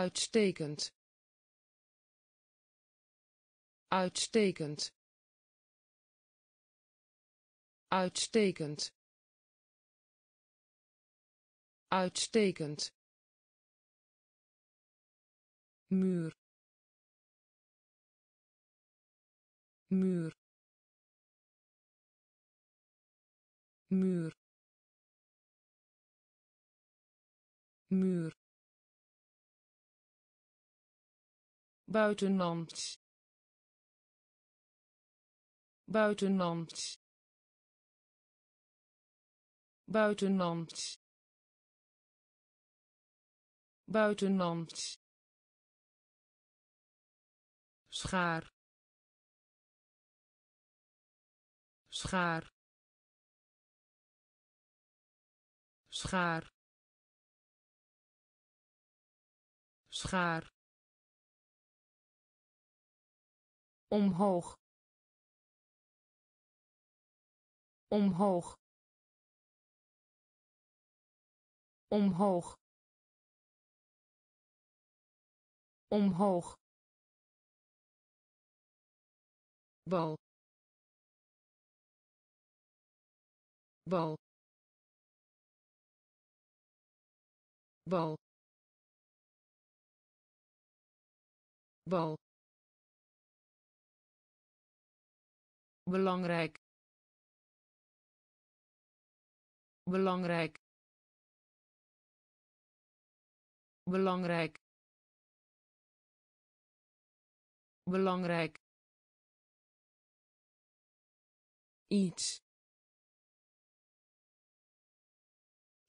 uitstekend. Uitstekend. Uitstekend. Uitstekend. Muur. Muur. Muur. Muur buitenland. Buitenland. Buitenland. Buitenland. Schaar. Schaar. Schaar. Schaar omhoog. Omhoog. Omhoog. Omhoog. Bal. Bal. Bal. Bal belangrijk. Belangrijk. Belangrijk. Belangrijk. Iets.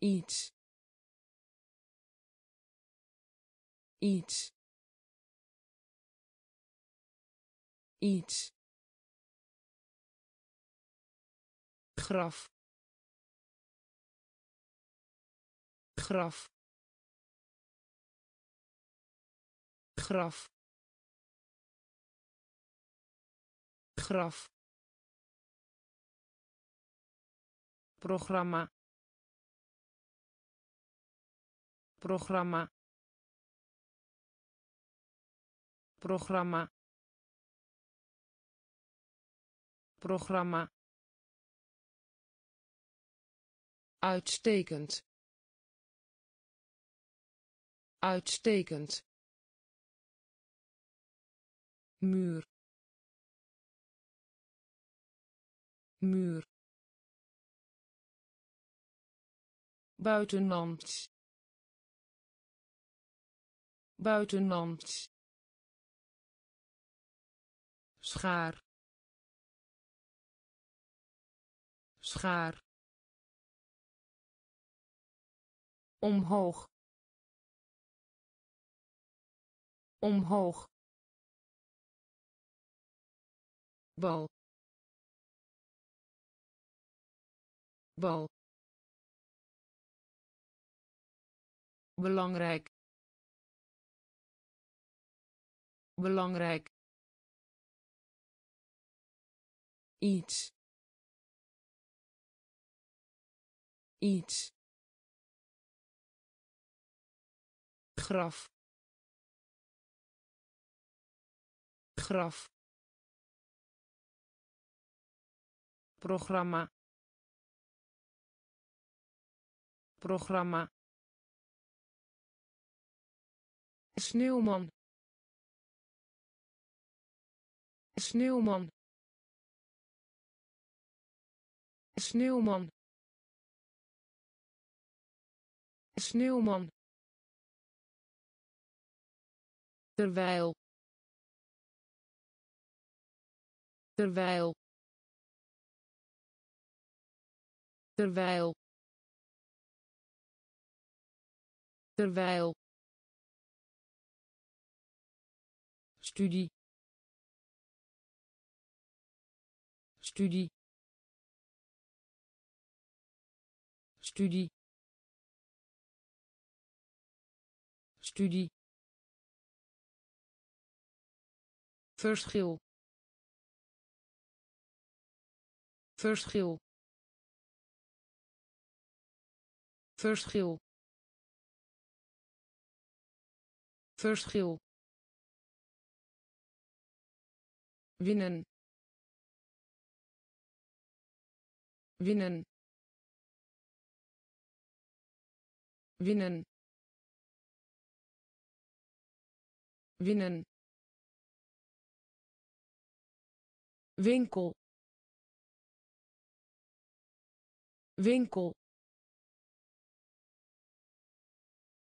Iets. Iets. Iets graf. Graf. Graf. Graf. Programma. Programma. Programma. Programma uitstekend. Uitstekend. Muur. Muur. Buitenland buitenland schaar. Schaar omhoog. Omhoog. Bal. Bal. Belangrijk. Belangrijk. Iets. Iets graf. Graf. Programma. Programma. Sneeuwman. Sneeuwman. Sneeuwman. Sneeuwman terwijl. Terwijl. Terwijl. Terwijl. Studie. Studie. Studie. Studie verschil. Verschil. Verschil. Verschil. Winnen. Winnen. Winnen. Winnen winkel. Winkel.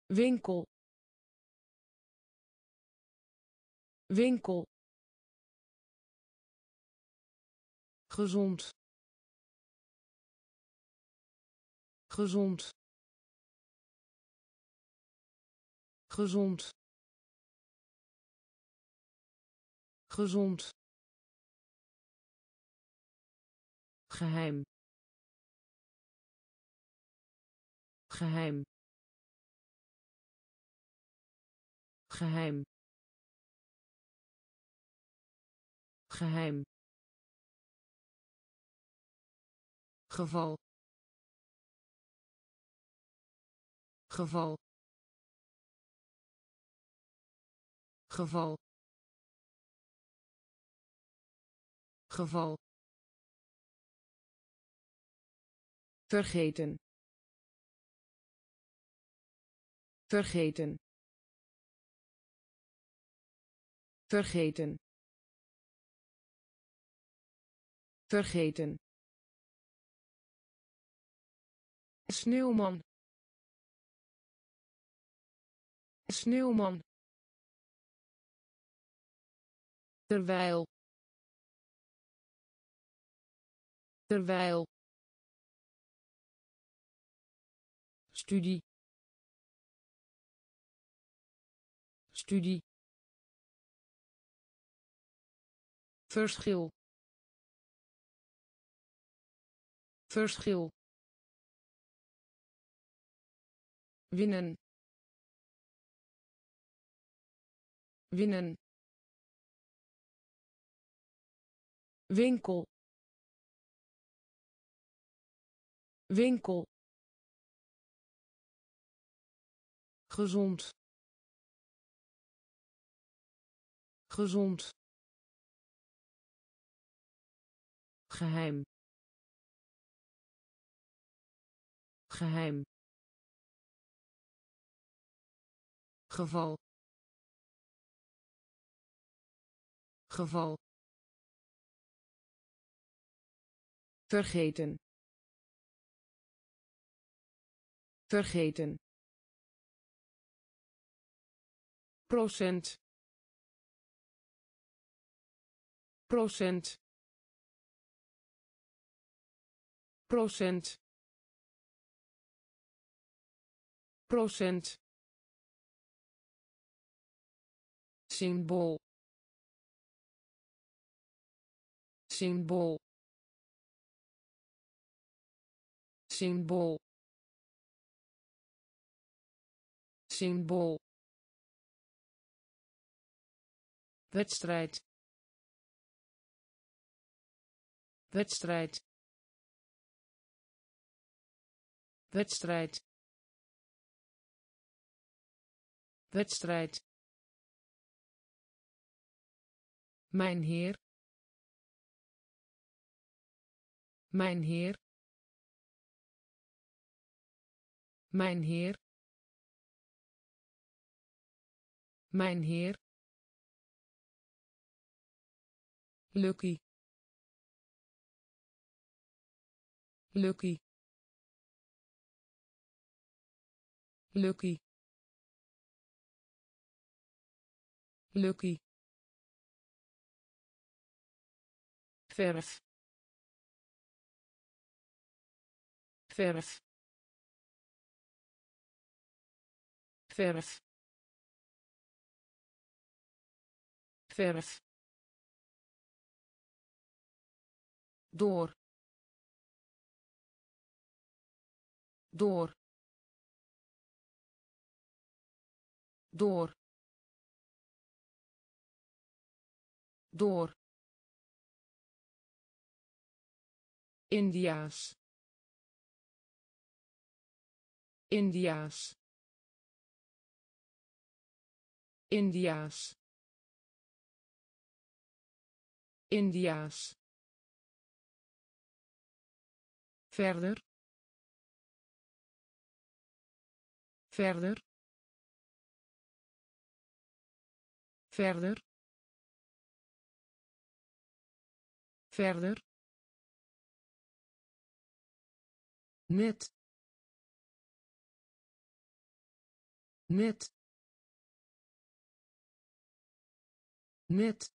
Winkel. Winkel. Gezond. Gezond. Gezond. Gezond geheim. Geheim. Geheim. Geheim. Geval. Geval. Geval. Geval vergeten. Vergeten. Vergeten. Vergeten. Sneeuwman. Sneeuwman. Terwijl. Terwijl studie. Studie. Verschil. Verschil. Winnen. Winnen. Winkel. Winkel gezond. Gezond. Geheim. Geheim. Geval. Geval. Vergeten. Vergeten procent procent procent procent. Symbool. Symbool. Symbool. Symbool wedstrijd wedstrijd wedstrijd wedstrijd Mijn heer. Mijn heer. Mijn heer. Mijn heer. Lucky. Lucky. Lucky. Lucky. verf verf verf verf door door door door. Indiaas Indiaas Indiaas Indiaas verder. Verder. Verder. Verder. Net. Net. Net.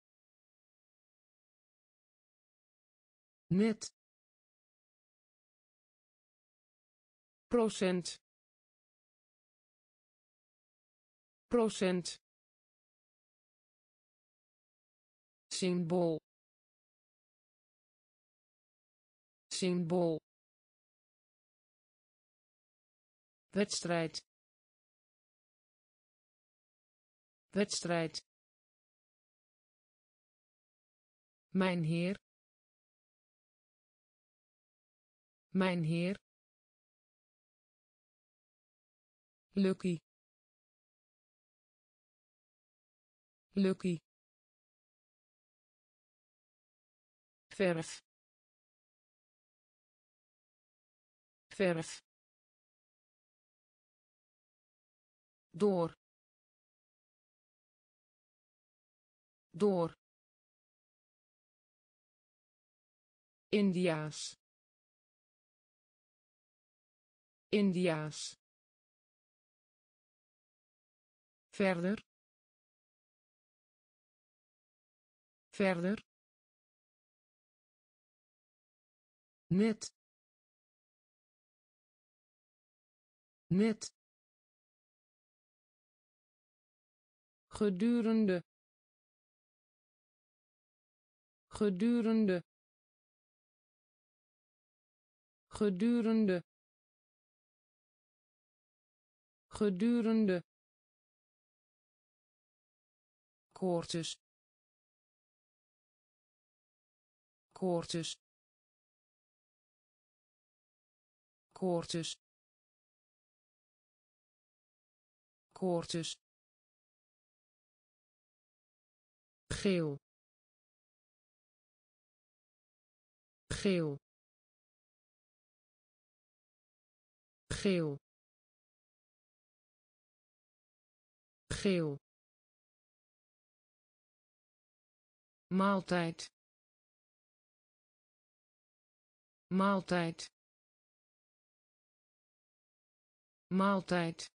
Net procent procent symbool symbool wedstrijd wedstrijd mijn heer mijn heer Lucky. Lucky. Verf. Verf. Door. Door. Indiaas Indiaas verder. Verder. Net. Net. Gedurende. Gedurende. Gedurende. Gedurende koortjes. Koortjes. Koortjes. Koortjes. Geel. Geel. Geel. Geel maaltijd. Maaltijd. Maaltijd.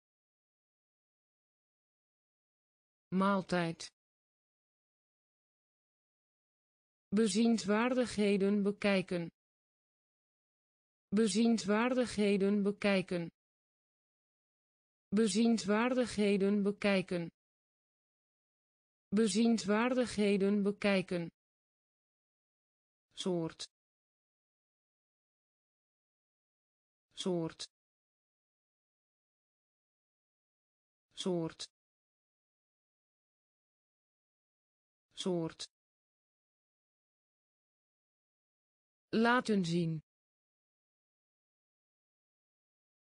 Maaltijd. Bezienswaardigheden bekijken. Bezienswaardigheden bekijken. Bezienswaardigheden bekijken bezienswaardigheden bekijken. Soort. Soort. Soort. Soort. Laten zien.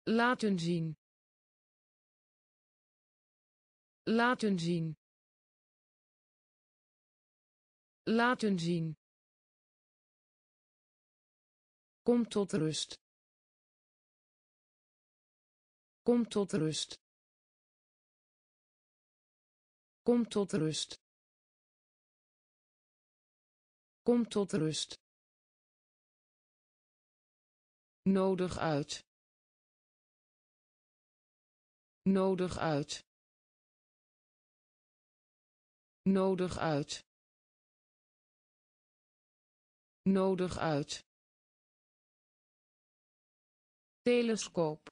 Laten zien. Laten zien Laten zien. Kom tot rust. Kom tot rust. Kom tot rust. Kom tot rust. Nodig uit. Nodig uit. Nodig uit. Nodig uit. Telescoop.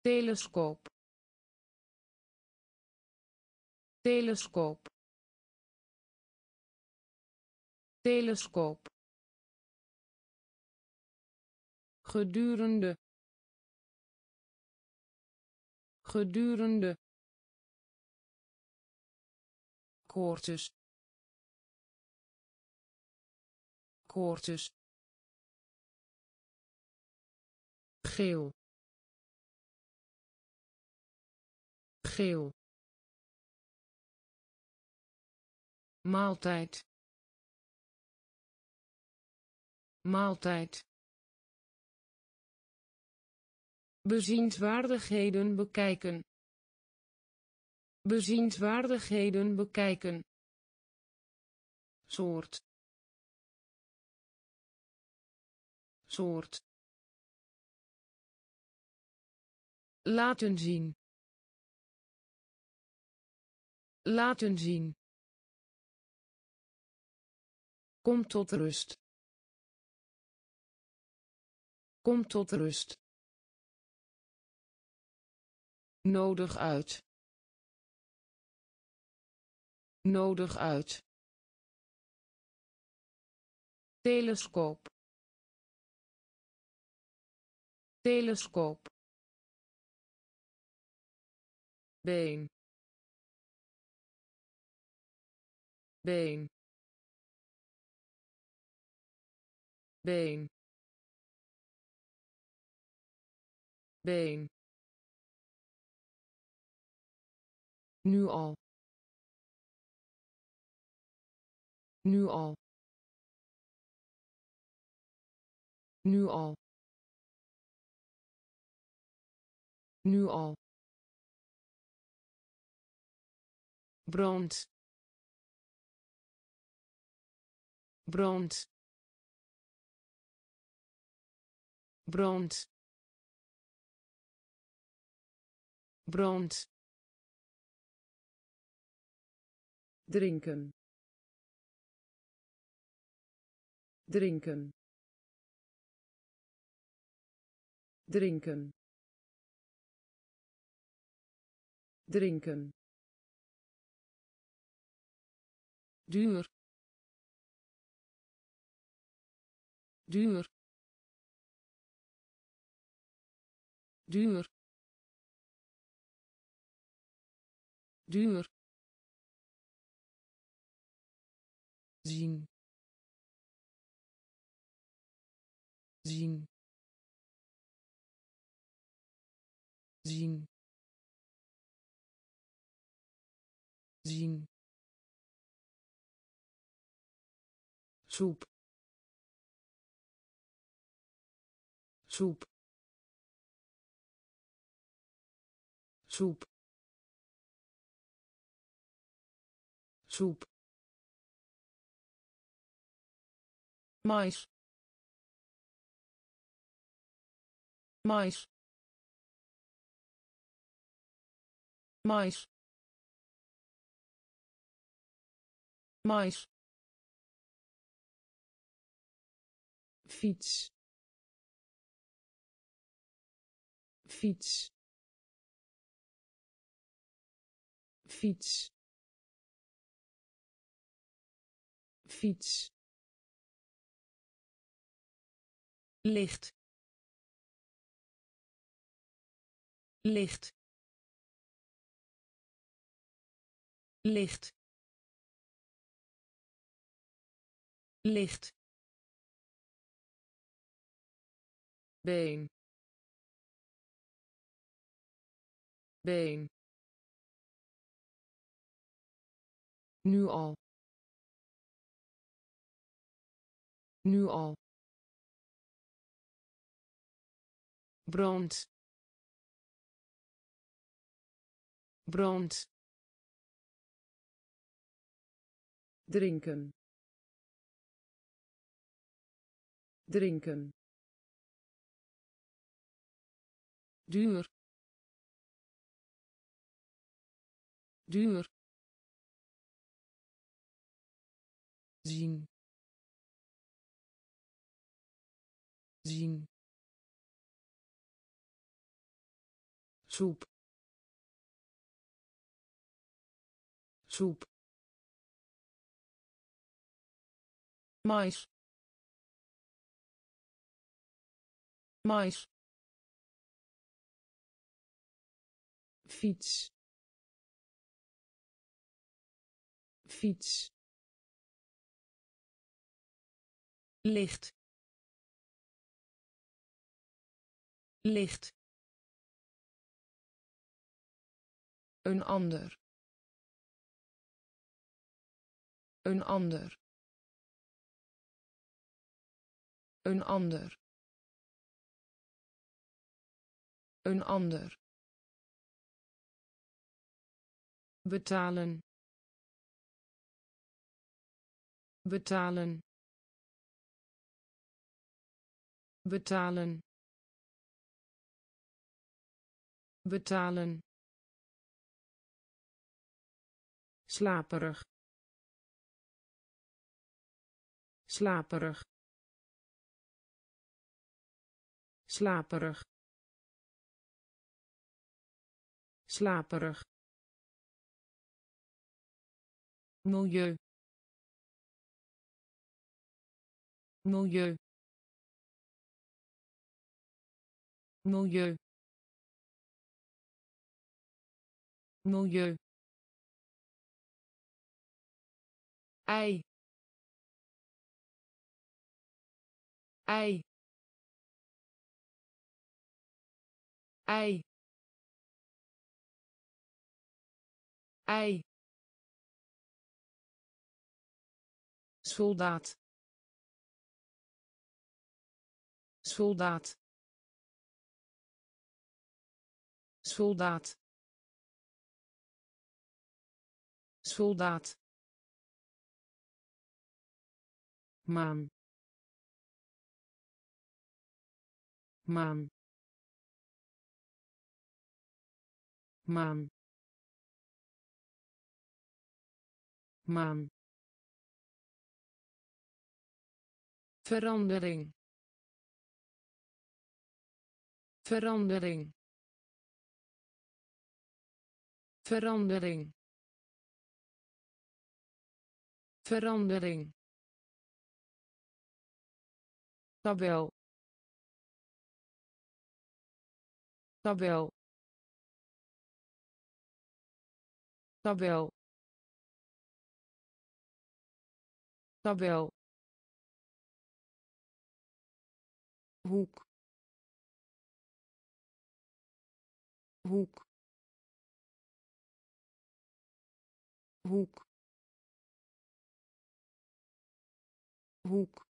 Telescoop. Telescoop. Telescoop. Gedurende. Gedurende. Koortjes koortjes. Geel. Geel. Maaltijd. Maaltijd. Bezienswaardigheden bekijken. Bezienswaardigheden bekijken. Soort soort. Laten zien. Laten zien. Kom tot rust. Kom tot rust. Nodig uit. Nodig uit. Telescoop telescoop. Been. Been. Been. Been. Nu al. Nu al. Nu al nu al. Brand. Brand. Brand. Brand. Drinken. Drinken. Drinken drinken. Duur. Duur. Duur. Duur. Zien. Zien. Zien zien. Soep. Soep. Soep. Soep. Mais. Mais. Mais mais. Fiets. Fiets. Fiets. Fiets. Licht. Licht. Licht licht. Been. Been. Nu al. Nu al. Brand. Brand. Drinken drinken. Duur. Duur. Zien. Zien. Soep. Soep. Mais mais. Fiets. Fiets. Licht. Licht. Een ander. Een ander. Een ander een ander. Betalen. Betalen. Betalen. Betalen. Slaperig. Slaperig. Slaperig slaperig. Milieu. Milieu. Milieu. Milieu. Ei. Ei. Ei ei. Soldaat. Soldaat. Soldaat. Soldaat. Maan. Maan. Maan verandering. Verandering. Verandering. Verandering. Tabel. Tabel. Tabel tabel hoek. Hoek. Hoek. Hoek.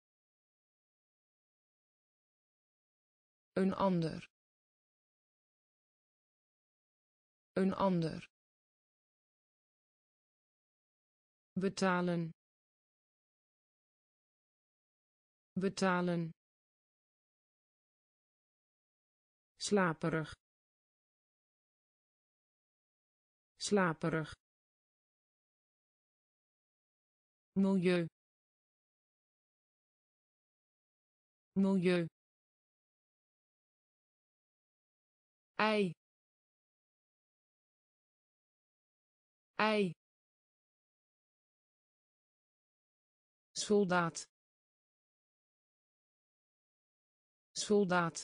Een ander. Een ander. Betalen betalen. Slaperig. Slaperig. Milieu. Milieu. Ei. Ei. Soldaat soldaat.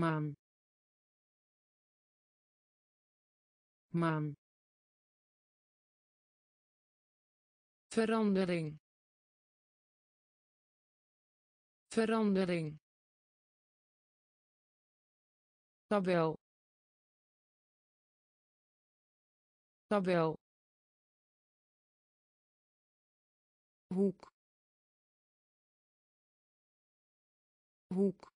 Maan. Maan. Verandering. Verandering. Tabel. Tabel. Hoek hoek.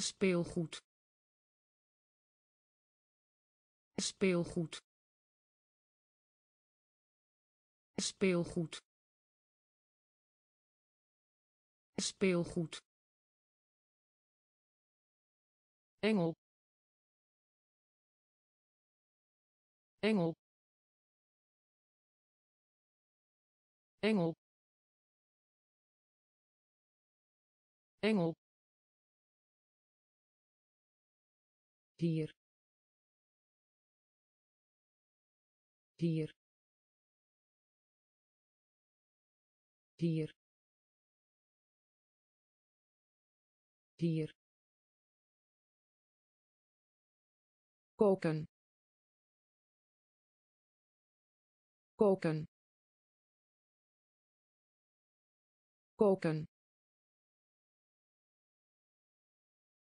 Speelgoed. Speelgoed. Speelgoed. Speelgoed. Engel. Engel. Engel engel. Hier hier hier hier koken. Koken. Koken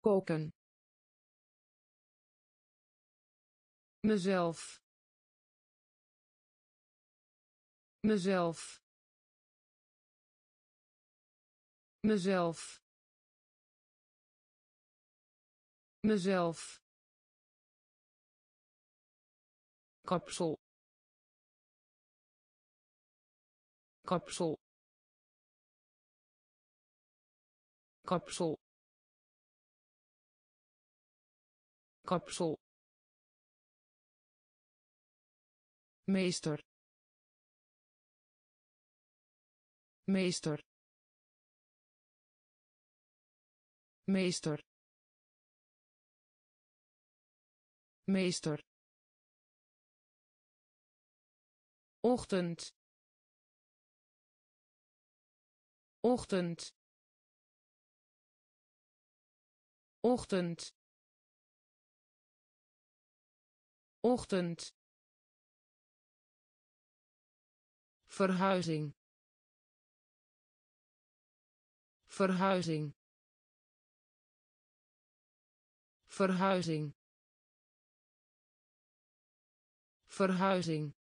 koken. Mezelf. Mezelf. Mezelf. Mezelf. Kapsel. Kapsel. Kapsel kapsel. Meester. Meester. Meester. Meester. Ochtend. Ochtend. Ochtend ochtend. Verhuizing. Verhuizing. Verhuizing. Verhuizing.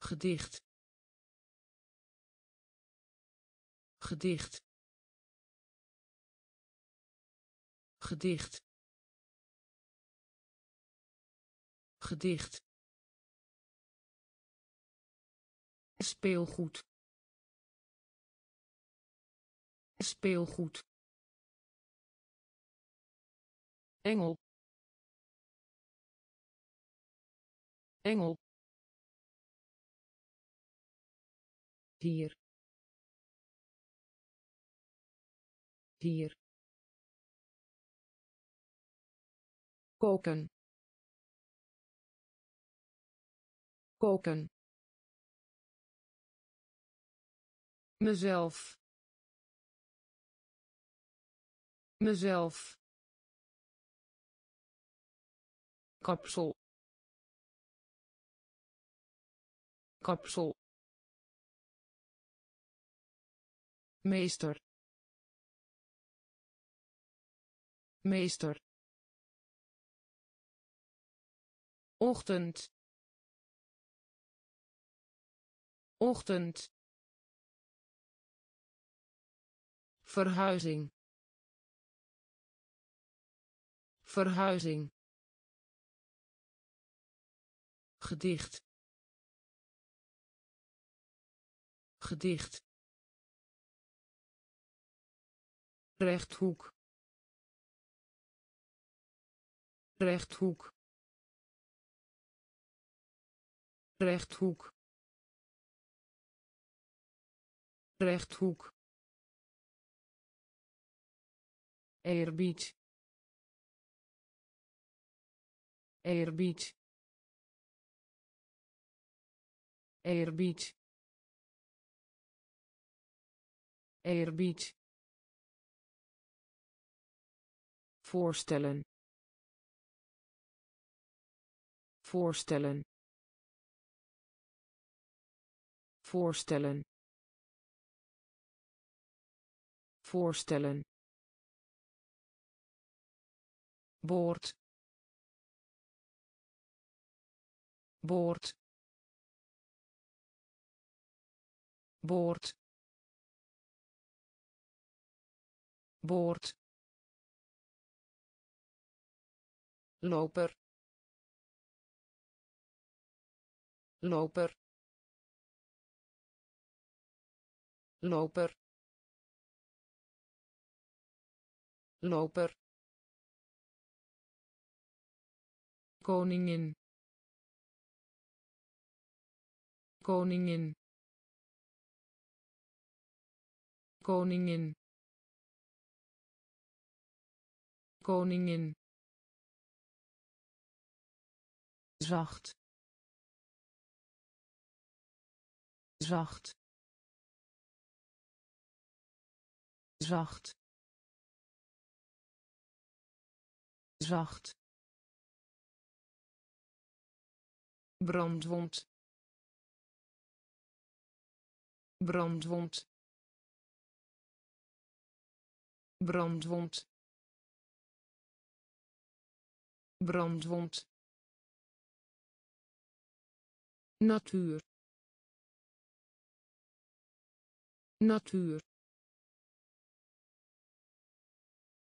Gedicht. Gedicht. Gedicht gedicht. Speelgoed. Speelgoed. Engel. Engel. Hier hier koken koken. Mezelf. Mezelf. Kapsel. Kapsel. Meester. Meester. Ochtend ochtend. Verhuizing. Verhuizing. Gedicht. Gedicht. Rechthoek. Rechthoek. Rechthoek rechthoek. Eerbied. Eerbied. Eerbied. Eerbied. Voorstellen. Voorstellen. Voorstellen voorstellen. Boord boord boord boord loper. Loper. Loper loper koningin koningin koningin koningin. Zacht. Zacht. Zacht zacht. Brandwond. Brandwond. Brandwond. Brandwond. Natuur. Natuur.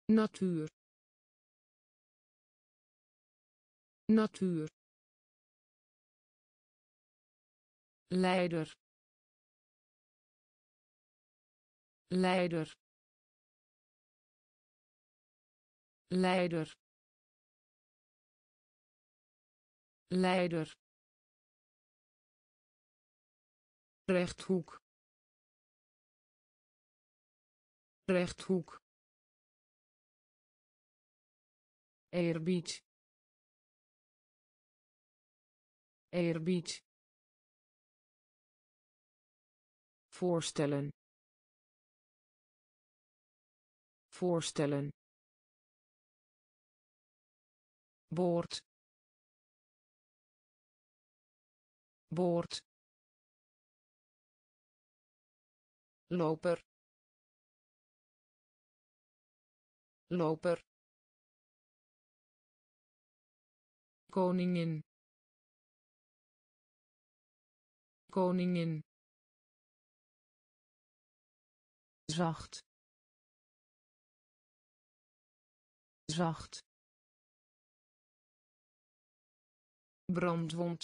Natuur natuur. Leider. Leider. Leider. Leider. Rechthoek. Rechthoek. Eerbied eerbied voorstellen. Voorstellen. Boord. Boord. Loper. Loper. Koningin koningin. Zacht. Zacht. Brandwond.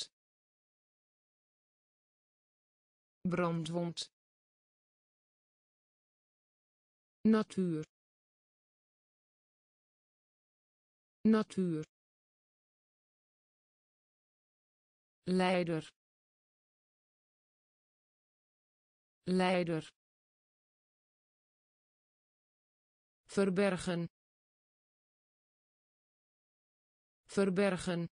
Brandwond. Natuur. Natuur. Leider leider. Verbergen. Verbergen.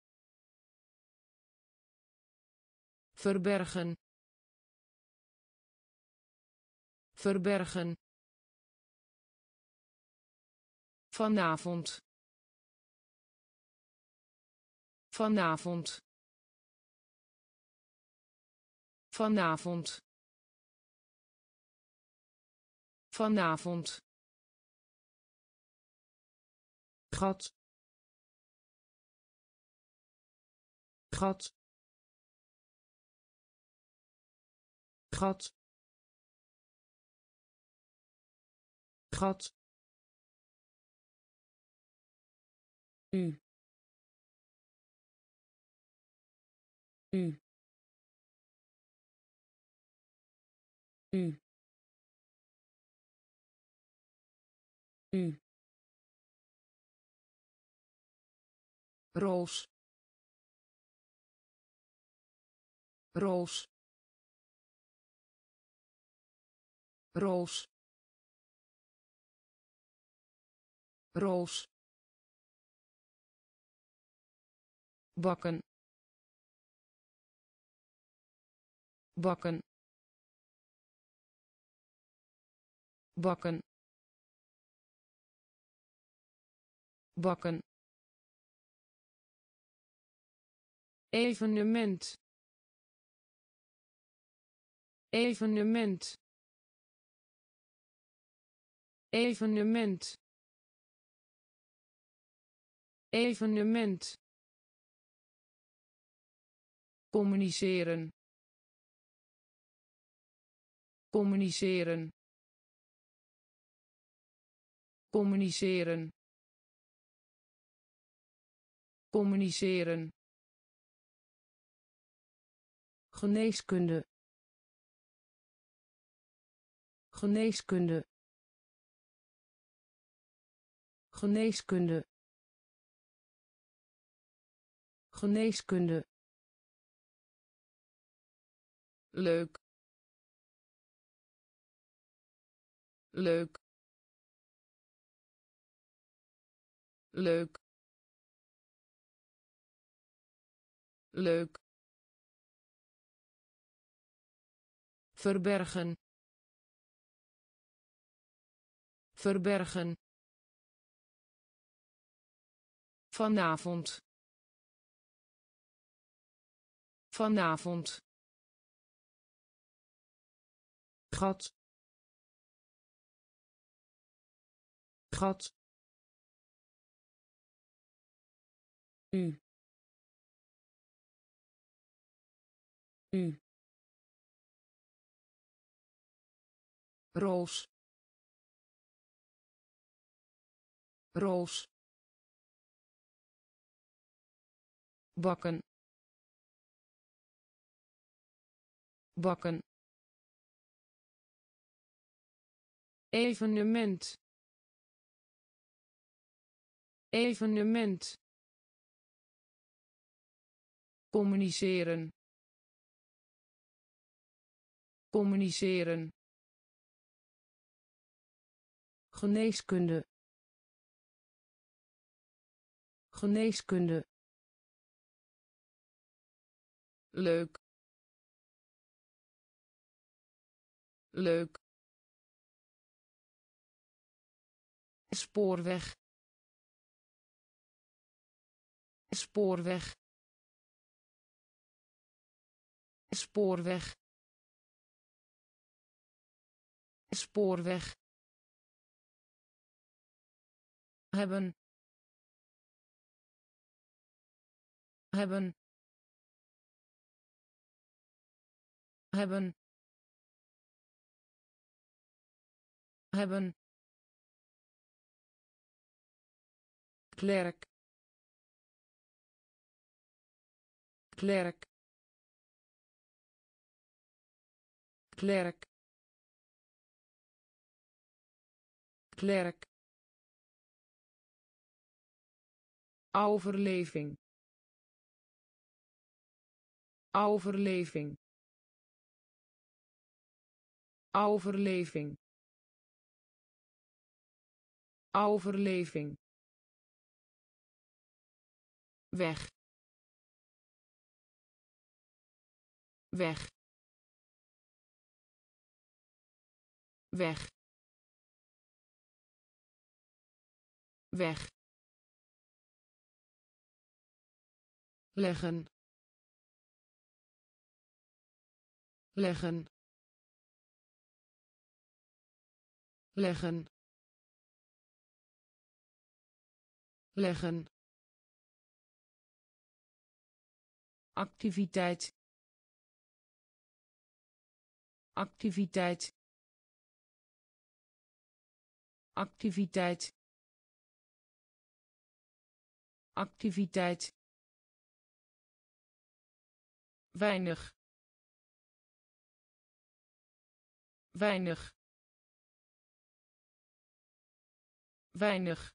Verbergen. Verbergen. Vanavond. Vanavond. Vanavond vanavond. Gat. Gat. Gat. Gat. U. U. U u roos. Roos. Roos. Roos. Bakken. Bakken. Bakken bakken. Evenement. Evenement. Evenement. Evenement. Communiceren. Communiceren. Communiceren communiceren. Geneeskunde. Geneeskunde. Geneeskunde. Geneeskunde. Leuk. Leuk. Leuk leuk. Verbergen. Verbergen. Vanavond. Vanavond. Gat. Gat. U u roos. Roos. Bakken. Bakken. Evenement. Evenement. Communiceren communiceren. Geneeskunde. Geneeskunde. Leuk. Leuk. Spoorweg. Spoorweg. Spoorweg spoorweg. Hebben. Hebben. Hebben. Hebben. Klerk. Klerk. Klerk klerk. Overleving. Overleving. Overleving. Overleving. Weg. Weg. Weg weg. Leggen. Leggen. Leggen. Leggen. Activiteit. Activiteit. Activiteit activiteit. Weinig. Weinig. Weinig.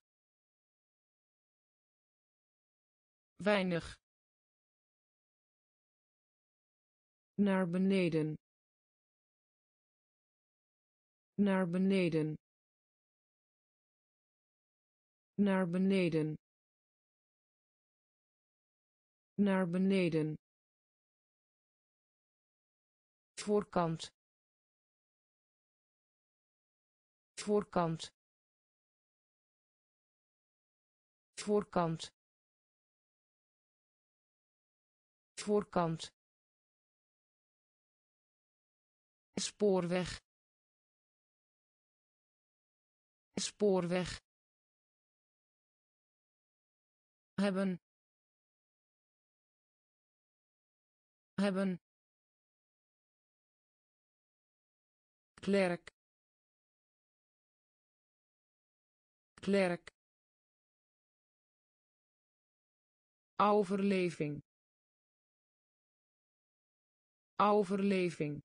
Weinig. Naar beneden. Naar beneden. Naar beneden naar beneden. Voorkant. Voorkant. Voorkant. Voorkant. Spoorweg. Spoorweg. Hebben hebben. Klerk. Klerk. Overleving. Overleving.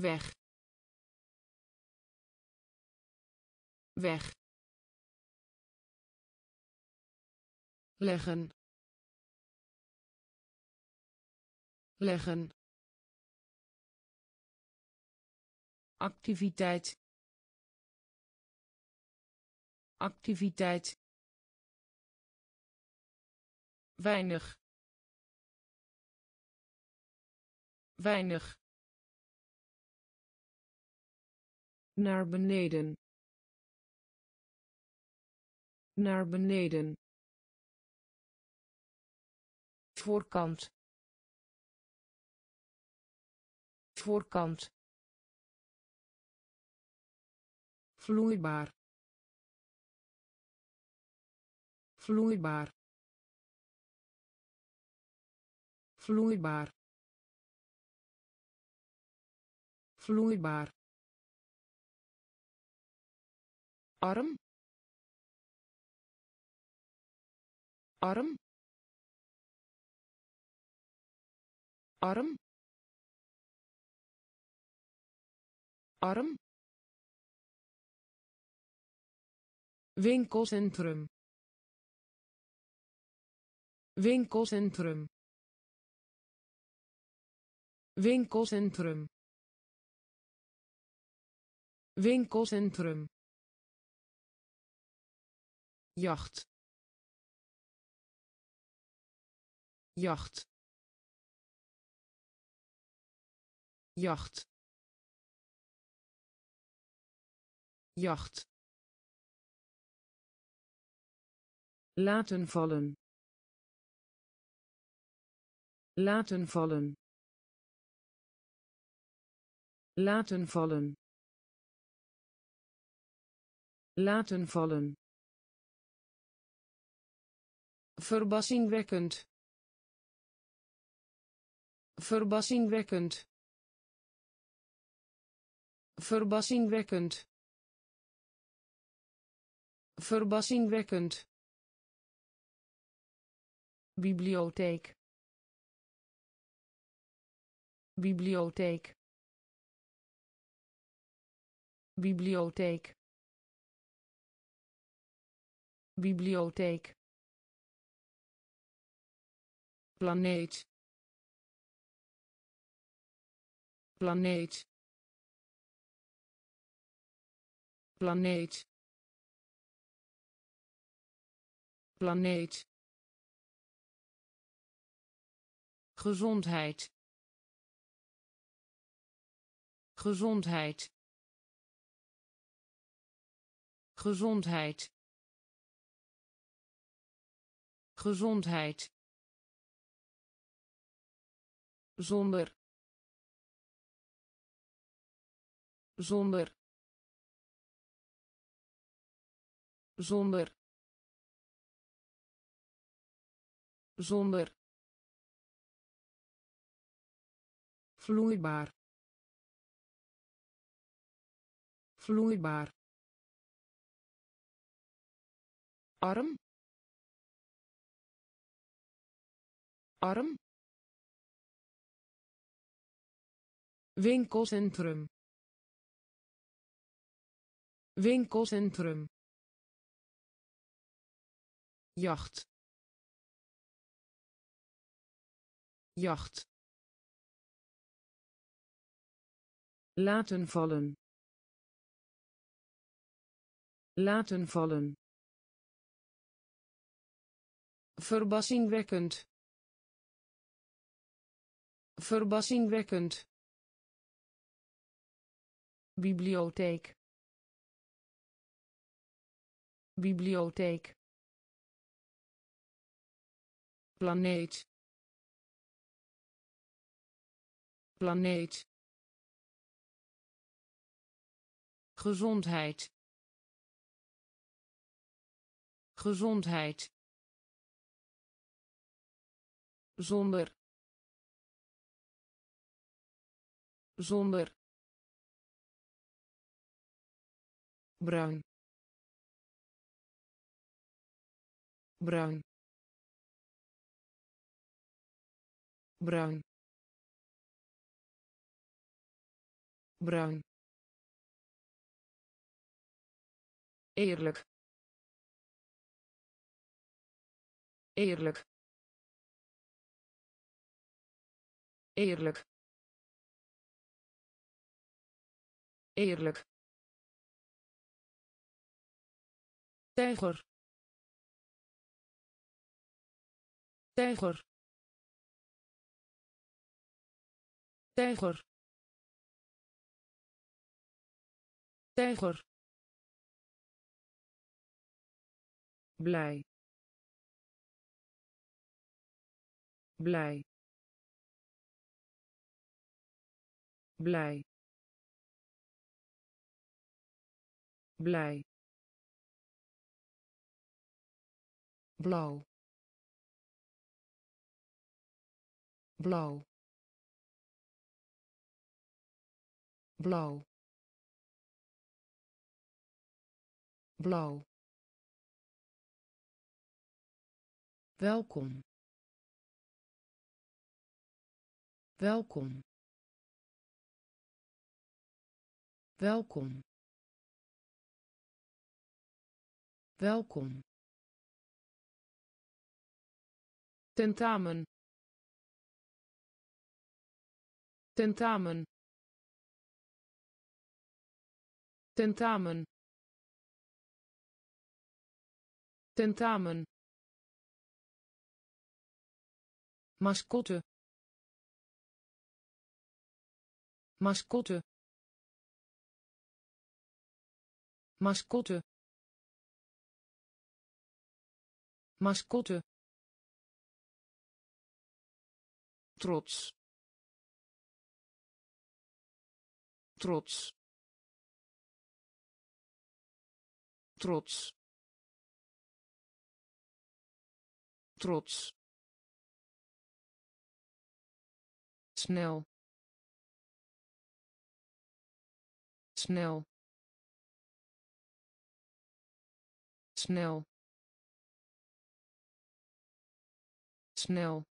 Weg. Weg. Leggen leggen activiteit. Activiteit. Weinig. Weinig. Naar beneden. Naar beneden. Voorkant voorkant. Vloeibaar. Vloeibaar. Vloeibaar. Vloeibaar. Arm. Arm. Arm arm. Winkelcentrum winkelcentrum winkelcentrum winkelcentrum jacht. Jacht. Jacht jacht. Laten vallen. Laten vallen. Laten vallen. Laten vallen. Verbazingwekkend verbazingwekkend verbazingwekkend verbazingwekkend. Bibliotheek. Bibliotheek. Bibliotheek. Bibliotheek. Planeet. Planeet. Planeet planeet. Gezondheid. Gezondheid. Gezondheid. Gezondheid. Zonder. Zonder. Zonder zonder. Vloeibaar. Vloeibaar. Arm. Arm. Winkelcentrum. Winkelcentrum. Jacht jacht. Laten vallen. Laten vallen. Verbazingwekkend verbazingwekkend bibliotheek. Bibliotheek. Planeet planeet. Gezondheid. Gezondheid. Zonder. Zonder. Bruin. Bruin. Bruin bruin. Eerlijk. Eerlijk. Eerlijk. Eerlijk. Tijger. Tijger. Tijger tijger. Blij. Blij. Blij. Blij. Blauw. Blauw. Blauw blauw. Welkom. Welkom. Welkom. Welkom. Tentamen. Tentamen. Tentamen tentamen. Mascotte. Mascotte. Mascotte. Mascotte. Trots. Trots. Trots trots. Snel. Snel. Snel. Snel.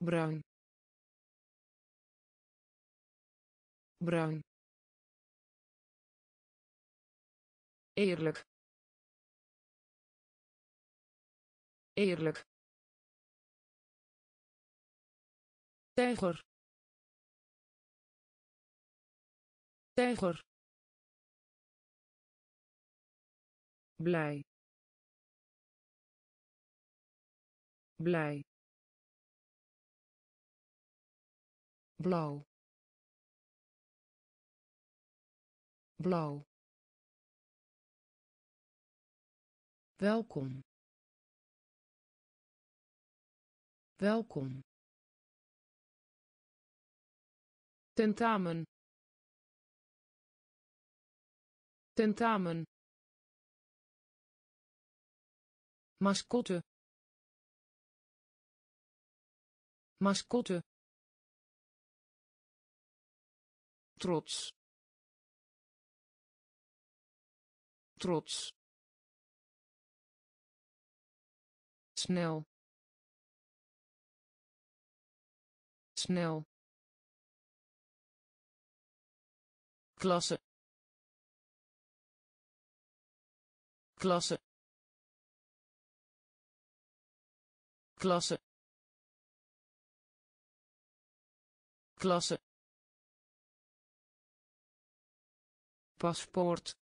Bruin. Bruin. Eerlijk eerlijk. Tijger. Tijger. Blij. Blij. Blauw. Blauw. Welkom welkom. Tentamen. Tentamen. Mascotte. Mascotte. Trots. Trots. Snel snel. Klasse. Klasse. Klasse. Klasse. Paspoort.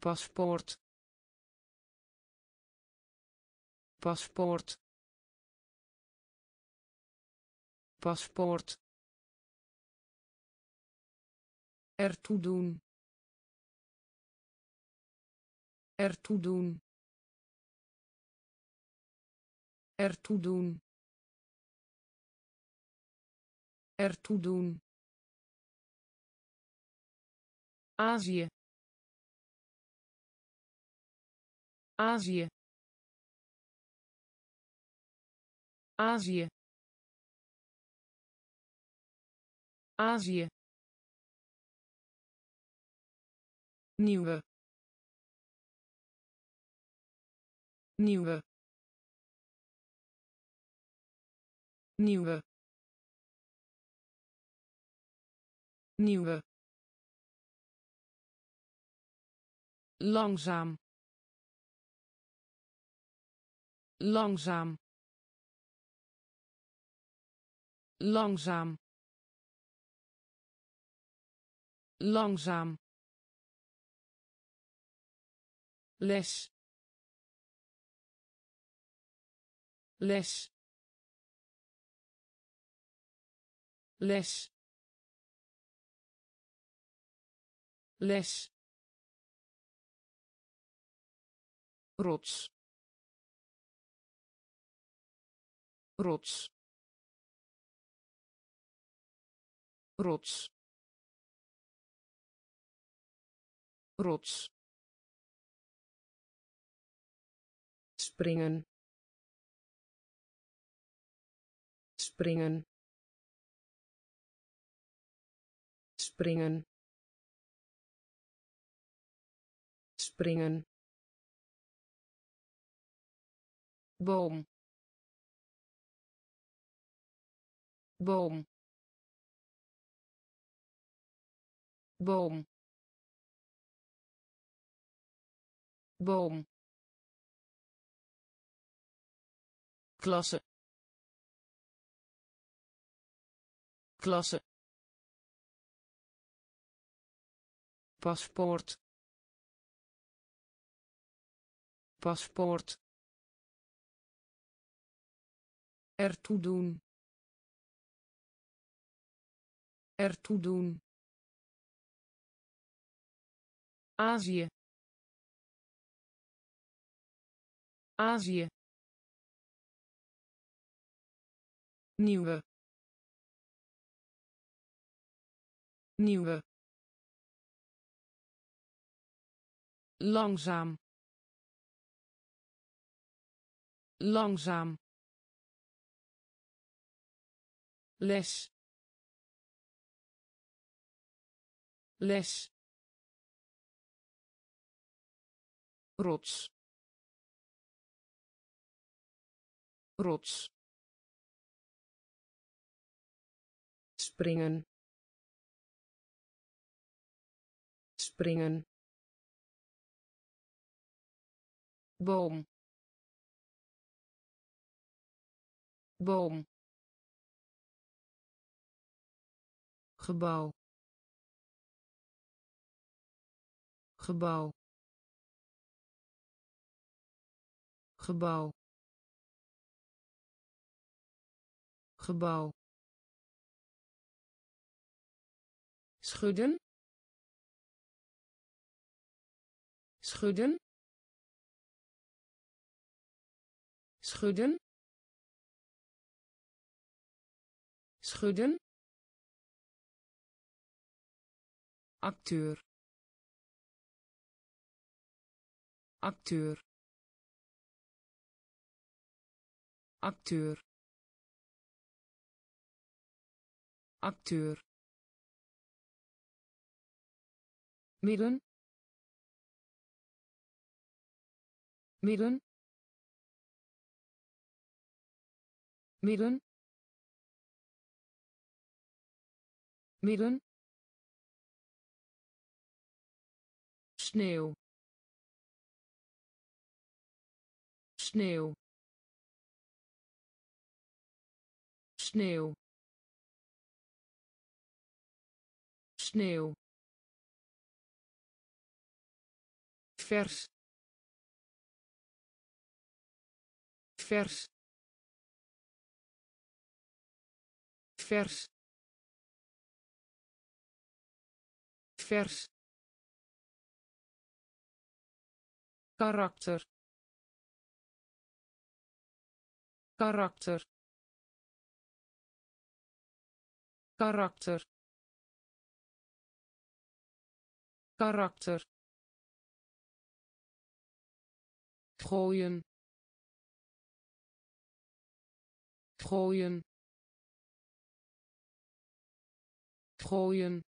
Paspoort. Paspoort paspoort. Ertoe doen. Ertoe doen. Ertoe doen. Ertoe doen. Azië. Azië. Azië Azië. Nieuwe. Nieuwe. Nieuwe. Nieuwe. Langzaam. Langzaam. Langzaam langzaam. Les. Les. Les. Les. Rots. Rots. Rots rots. Springen. Springen. Springen. Springen. Boom. Boom. Boom boom. Klasse. Klasse. Paspoort. Paspoort. Ertoe doen. Ertoe doen. Azië Azië. Nieuwe. Nieuwe. Langzaam. Langzaam. Les. Les. Rots rots. Springen. Springen. Boom. Boom. Gebouw. Gebouw. Gebouw gebouw. Schudden. Schudden. Schudden. Schudden. Acteur. Acteur. Acteur acteur. Midden. Midden. Midden. Midden. Sneeuw. Sneeuw. Sneeuw sneeuw. Vers. Vers. Vers. Vers. Karakter. Karakter. Karakter karakter. Gooien. Gooien. Gooien.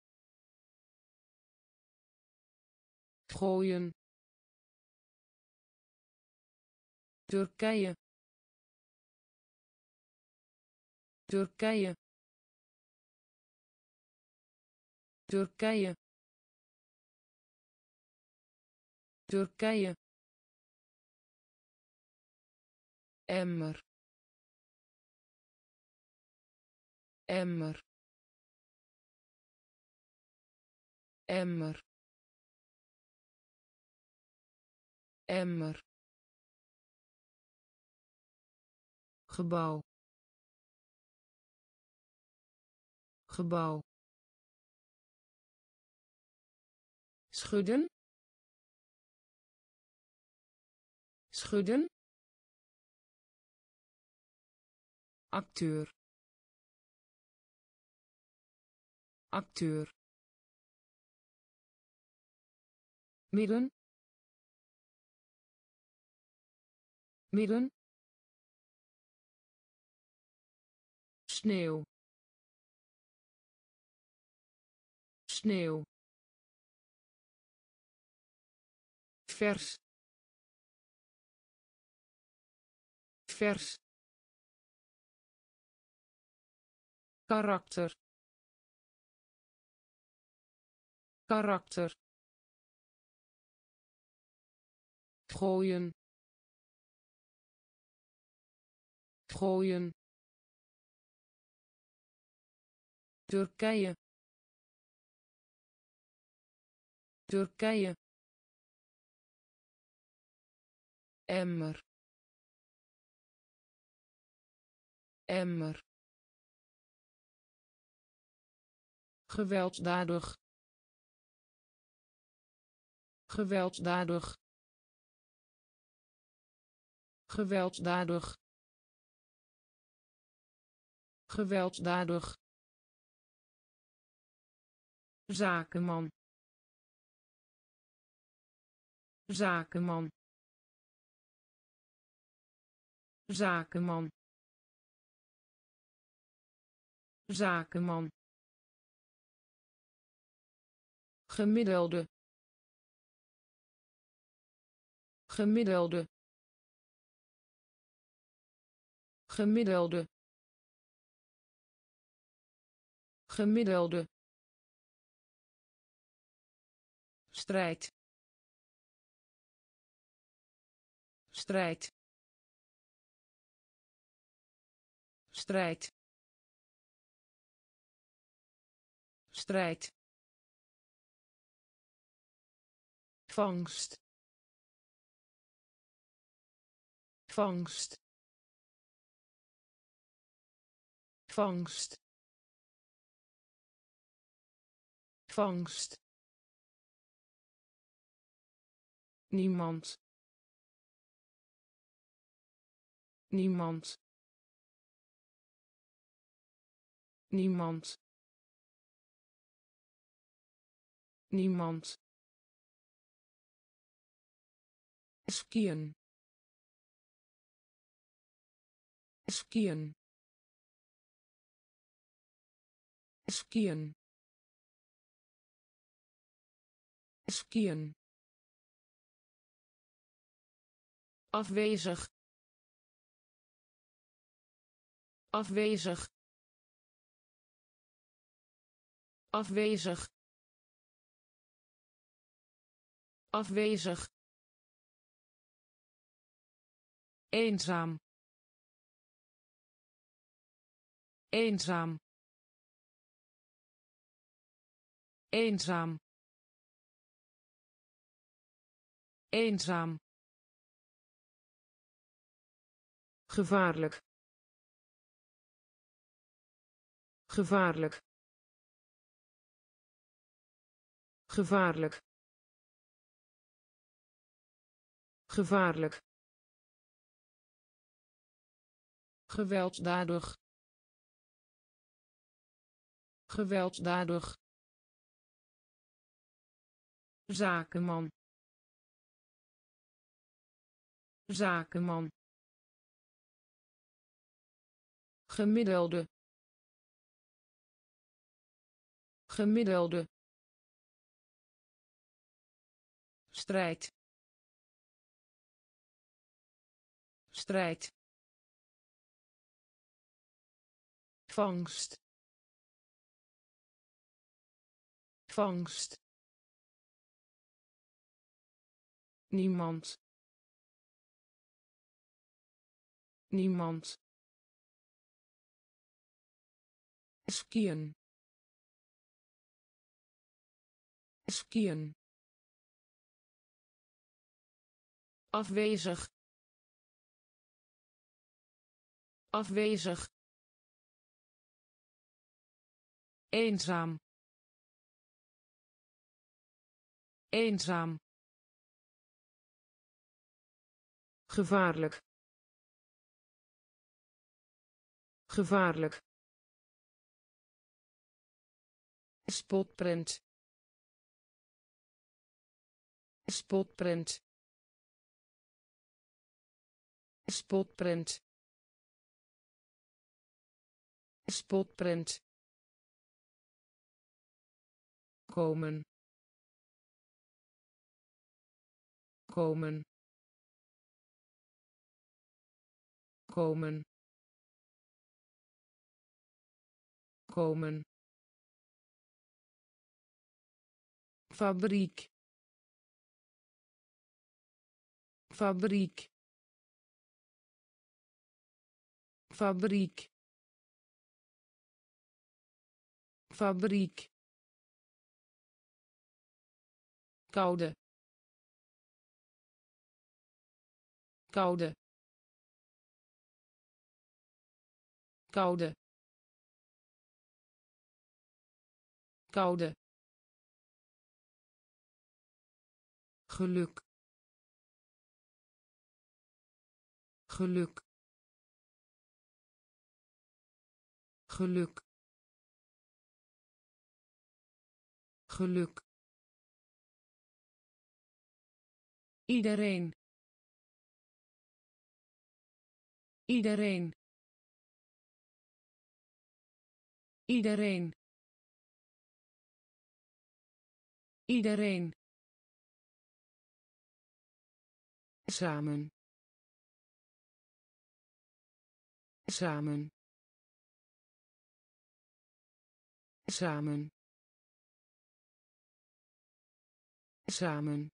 Gooien. Turkije. Turkije. Turkije Turkije. Emmer. Emmer. Emmer. Emmer. Gebouw. Gebouw. Schudden schudden. Acteur. Acteur. Midden. Midden. Sneeuw. Sneeuw. Vers vers. Karakter. Karakter. Gooien. Gooien. Turkije. Turkije. Emmer emmer. Gewelddadig. Gewelddadig. Gewelddadig. Gewelddadig. Zakenman. Zakenman. Zakenman zakenman. Gemiddelde. Gemiddelde. Gemiddelde. Gemiddelde. Strijd. Strijd. Strijd strijd. Vangst. Vangst. Vangst. Vangst. Niemand. Niemand. Niemand niemand. Skiën skiën skiën skiën afwezig. Afwezig. Afwezig afwezig. Eenzaam. Eenzaam. Eenzaam. Eenzaam. Gevaarlijk. Gevaarlijk. Gevaarlijk gevaarlijk. Gewelddadig gewelddadig zakenman. Zakenman. Gemiddelde. Gemiddelde. Strijd strijd. Vangst. Vangst. Niemand. Niemand. Skiën. Skiën. Afwezig afwezig. Eenzaam. Eenzaam. Gevaarlijk. Gevaarlijk. Spotprint. Spotprint. Spotprint spotprint komen. Komen. Komen. Komen. Fabriek. Fabriek. Fabriek fabriek. Koude. Koude. Koude. Koude. Geluk. Geluk. Geluk geluk. Iedereen. Iedereen. Iedereen. Iedereen. Samen. Samen. Samen samen.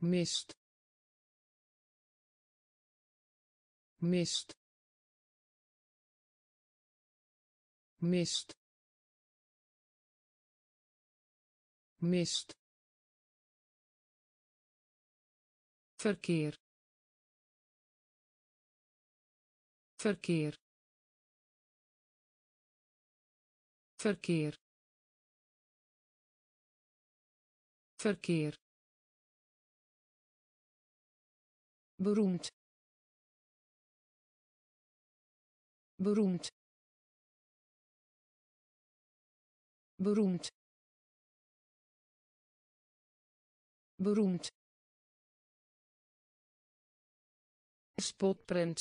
Mist. Mist. Mist. Mist. Verkeer. Verkeer. Verkeer verkeer. Beroemd. Beroemd. Beroemd. Beroemd. Spotprint.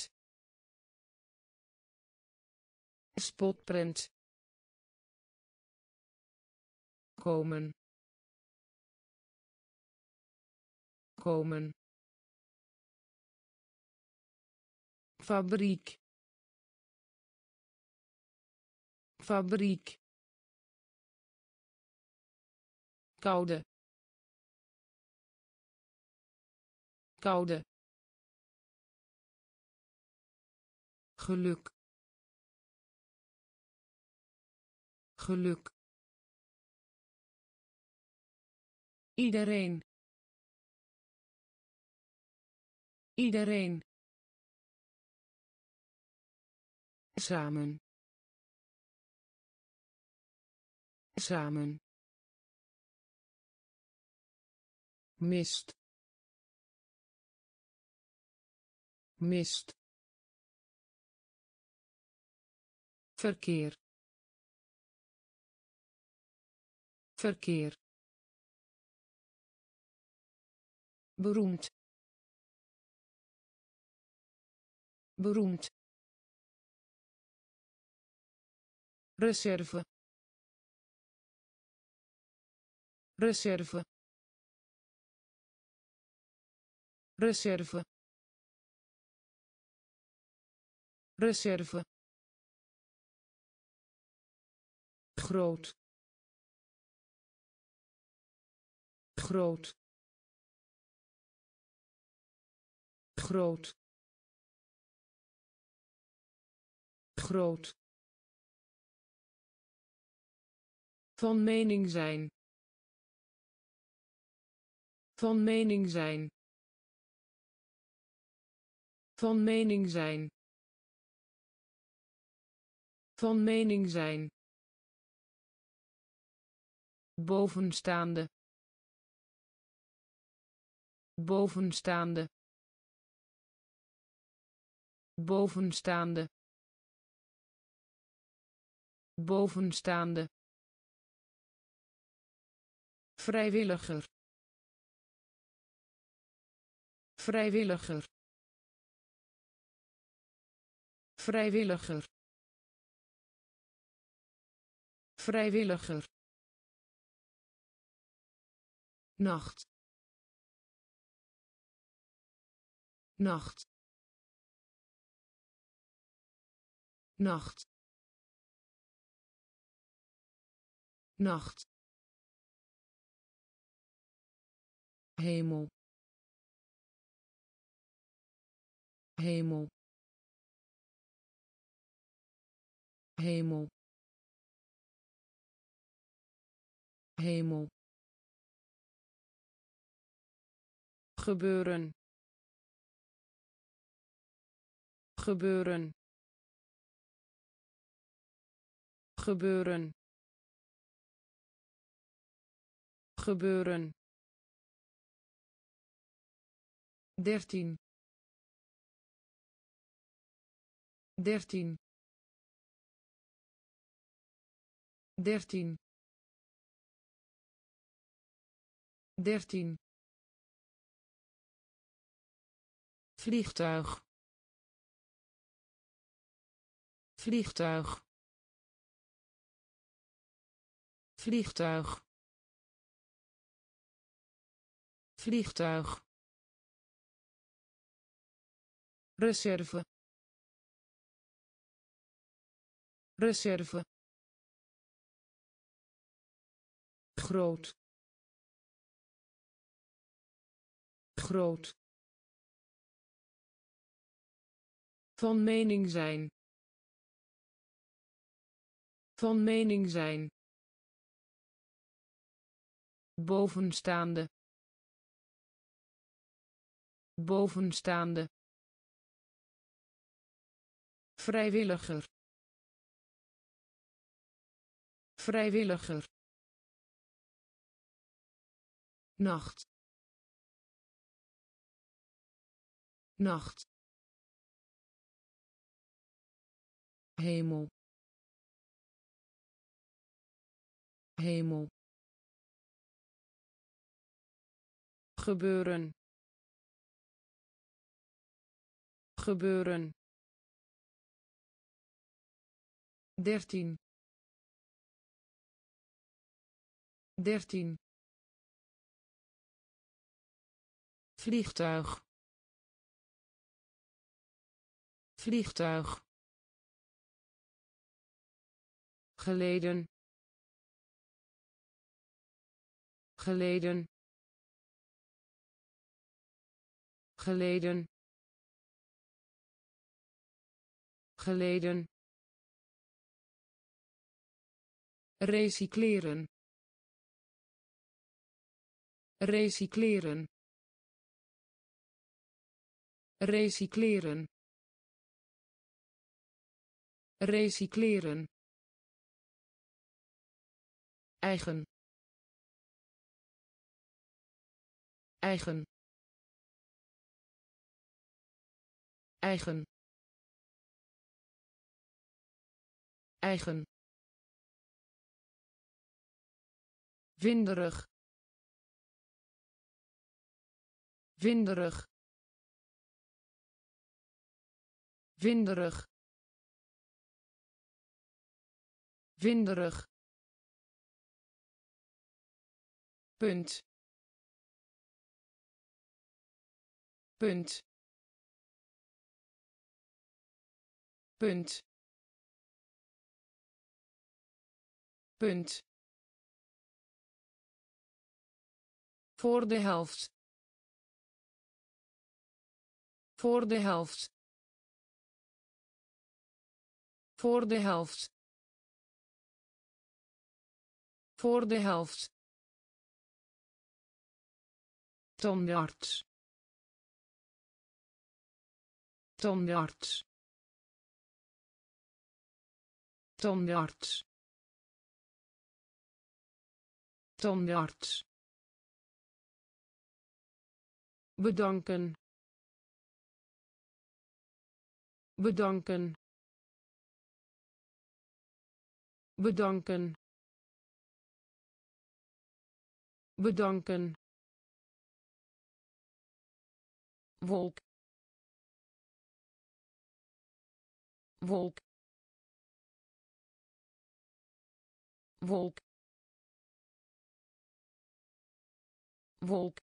Spotprint. Komen komen. Fabriek. Fabriek. Koude. Koude. Geluk. Geluk. Iedereen iedereen. Samen. Samen. Mist. Mist. Verkeer. Verkeer. Beroemd beroemd. Reserve. Reserve. Reserve. Reserve. Groot. Groot. Groot groot. Van mening zijn. Van mening zijn. Van mening zijn. Van mening zijn. Bovenstaande. Bovenstaande. Bovenstaande bovenstaande. Vrijwilliger. Vrijwilliger. Vrijwilliger. Vrijwilliger. Nacht. Nacht. Nacht nacht. Hemel. Hemel. Hemel. Hemel. Gebeuren. Gebeuren. Gebeuren gebeuren. Dertien. Dertien. Dertien. Dertien. Vliegtuig. Vliegtuig. Vliegtuig vliegtuig. Reserve. Reserve. Groot. Groot. Van mening zijn. Van mening zijn. Bovenstaande bovenstaande. Vrijwilliger. Vrijwilliger. Nacht. Nacht. Hemel. Hemel. Gebeuren gebeuren. Dertien. Dertien. Vliegtuig. Vliegtuig. Geleden. Geleden. Geleden geleden. Recycleren. Recycleren. Recycleren. Recycleren. Eigen. Eigen. Eigen eigen. Winderig winderig winderig winderig punt. Punt. Punt punt. Voor de helft. Voor de helft. Voor de helft. Voor de helft. Tandarts. Tandarts. Tandarts tandarts. Bedanken. Bedanken. Bedanken. Bedanken. Wolk. Wolk. Wolk wolk.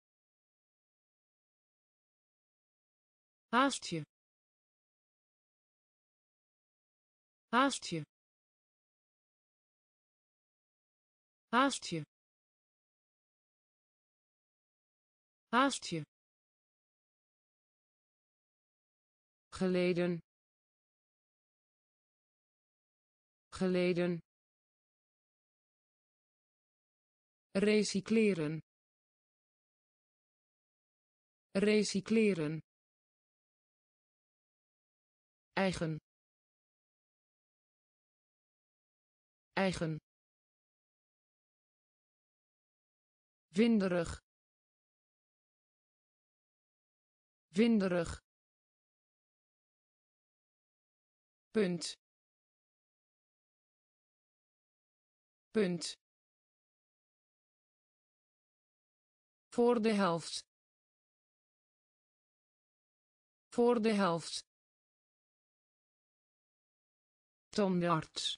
Haastje. Haastje. Haastje. Haastje. Geleden. Geleden. Recycleren recycleren. Eigen. Eigen. Winderig. Winderig. Punt. Punt. Voor de helft voor de helft. Tandarts.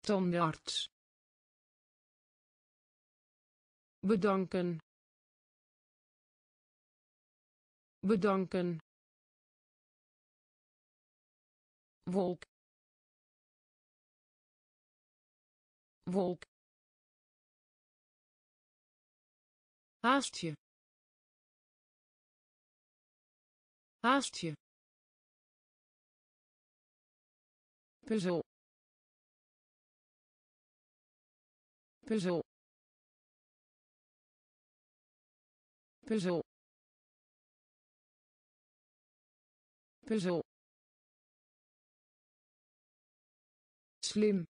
Tandarts. Bedanken. Bedanken. Wolk. Wolk haastje haastje puzzel. Puzzel. Puzzel. Puzzel. Slim.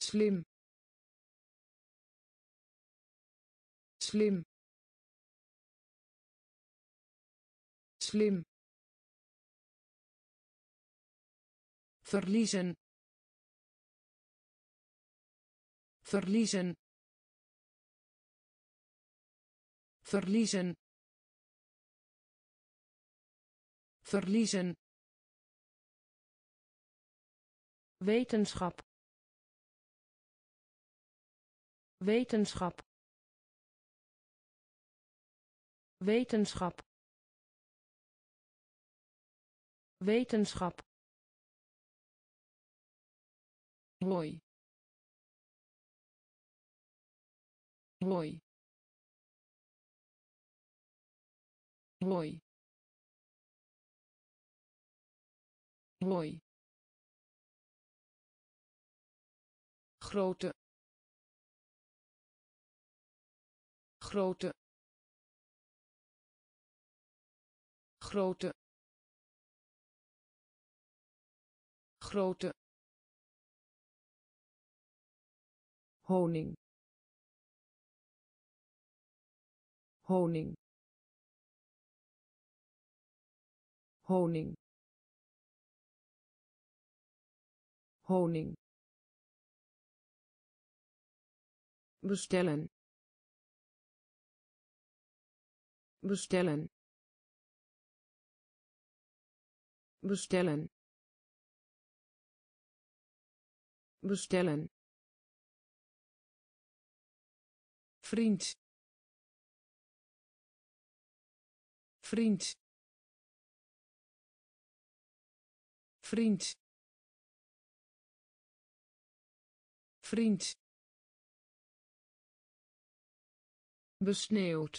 Slim. Slim slim. Verliezen. Verliezen. Verliezen. Verliezen. Wetenschap. Wetenschap. Wetenschap wetenschap. Mooi mooi mooi mooi grote. Grote. Grote grote. Honing. Honing. Honing. Honing. Bestellen. Bestellen. Bestellen bestellen. Vriend. Vriend. Vriend. Vriend. Besneeuwd.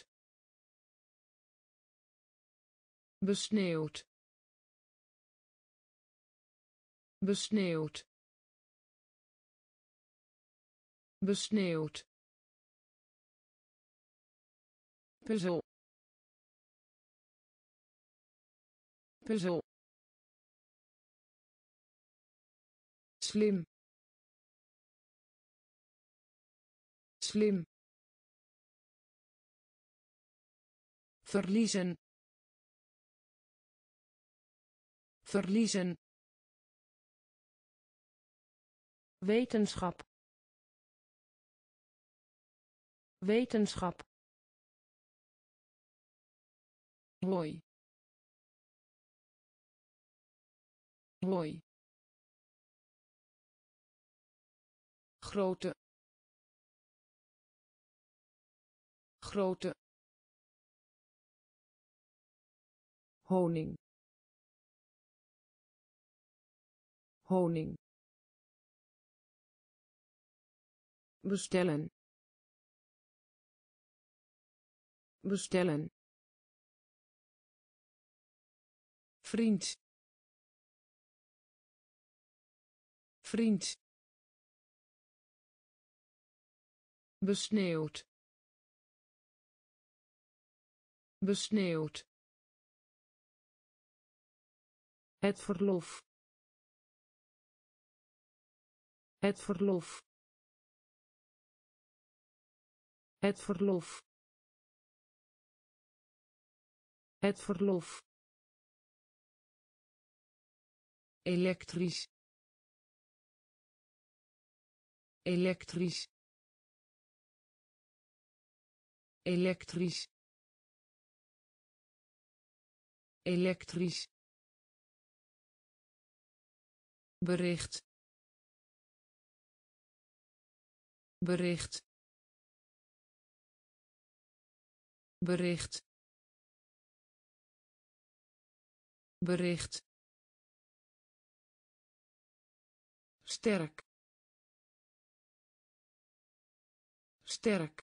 Besneeuwd. Besneeuwd besneeuwd. Puzzel. Puzzel. Slim. Slim. Verliezen. Verliezen. Wetenschap wetenschap. Hooi. Hooi. Grote. Grote. Honing. Honing. Bestellen bestellen. Vriend. Vriend. Besneeuwd. Besneeuwd. Het verlof. Het verlof. Het verlof het verlof. Elektrisch. Elektrisch. Elektrisch. Elektrisch. Bericht. Bericht. Bericht bericht. Sterk. Sterk.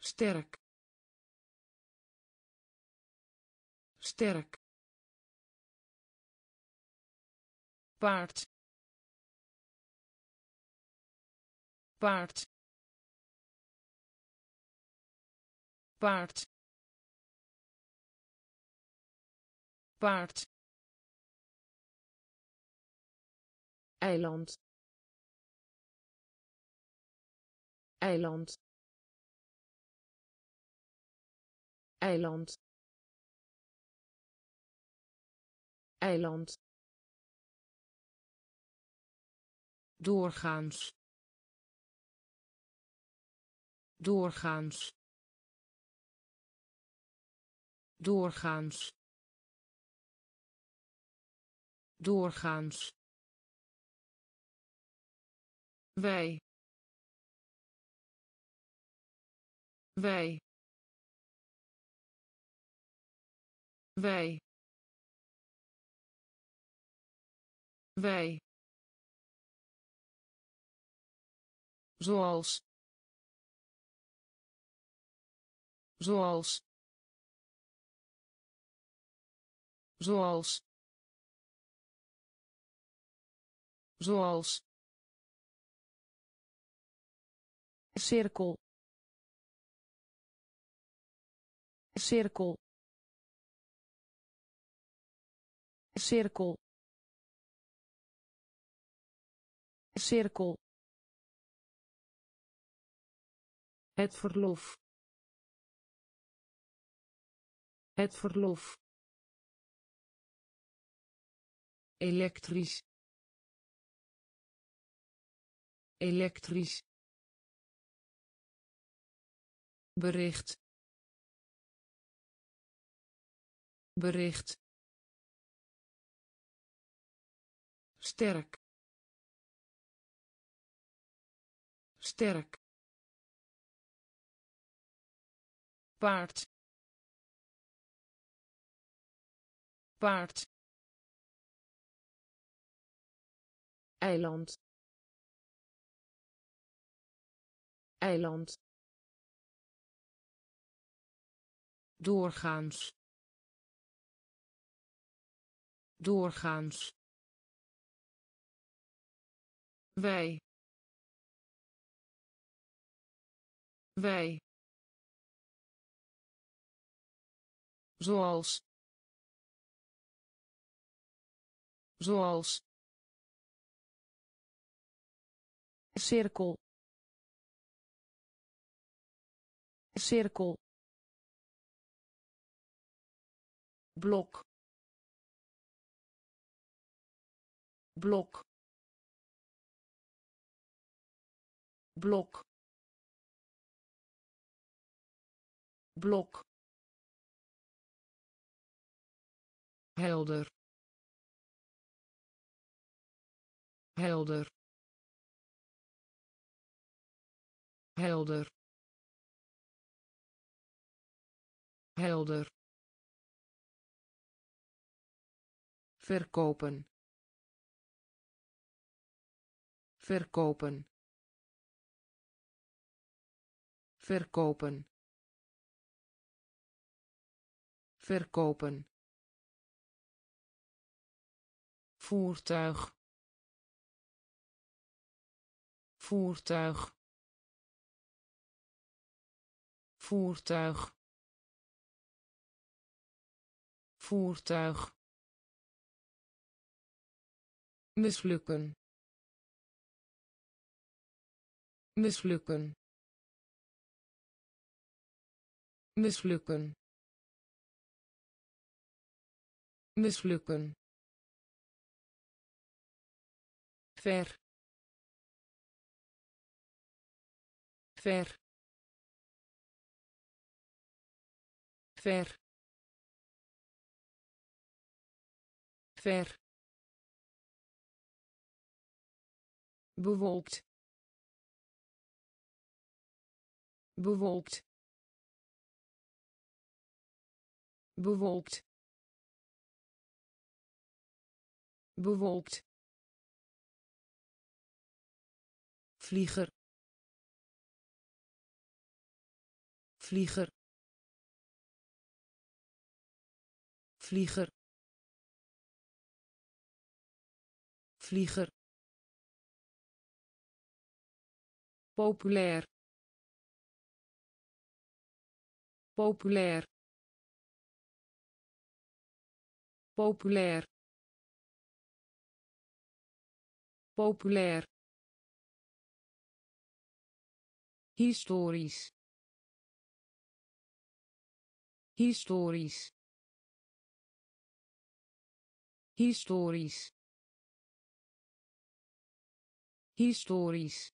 Sterk. Sterk. Paard. Paard. Paard paard eiland. Eiland. Eiland. Eiland. Doorgaans. Doorgaans. Doorgaans doorgaans. Wij. Wij. Wij. Wij. Zoals. Zoals. Zoals zoals cirkel cirkel cirkel cirkel. Het verlof het verlof. Elektrisch elektrisch. Bericht. Bericht. Sterk. Sterk. Paard. Paard. Eiland eiland. Doorgaans. Doorgaans. Wij. Wij. Zoals. Zoals. Cirkel cirkel. Blok. Blok. Blok. Blok. Helder. Helder. Helder helder. Verkopen. Verkopen. Verkopen. Verkopen. Voertuig. Voertuig. Voertuig voertuig. Mislukken. Mislukken. Mislukken. Mislukken. Ver. Ver. Ver ver. Bewolkt. Bewolkt. Bewolkt. Bewolkt. Vlieger. Vlieger. Vlieger vlieger. Populair. Populair. Populair. Populair. Historisch. Historisch. Historisch historisch.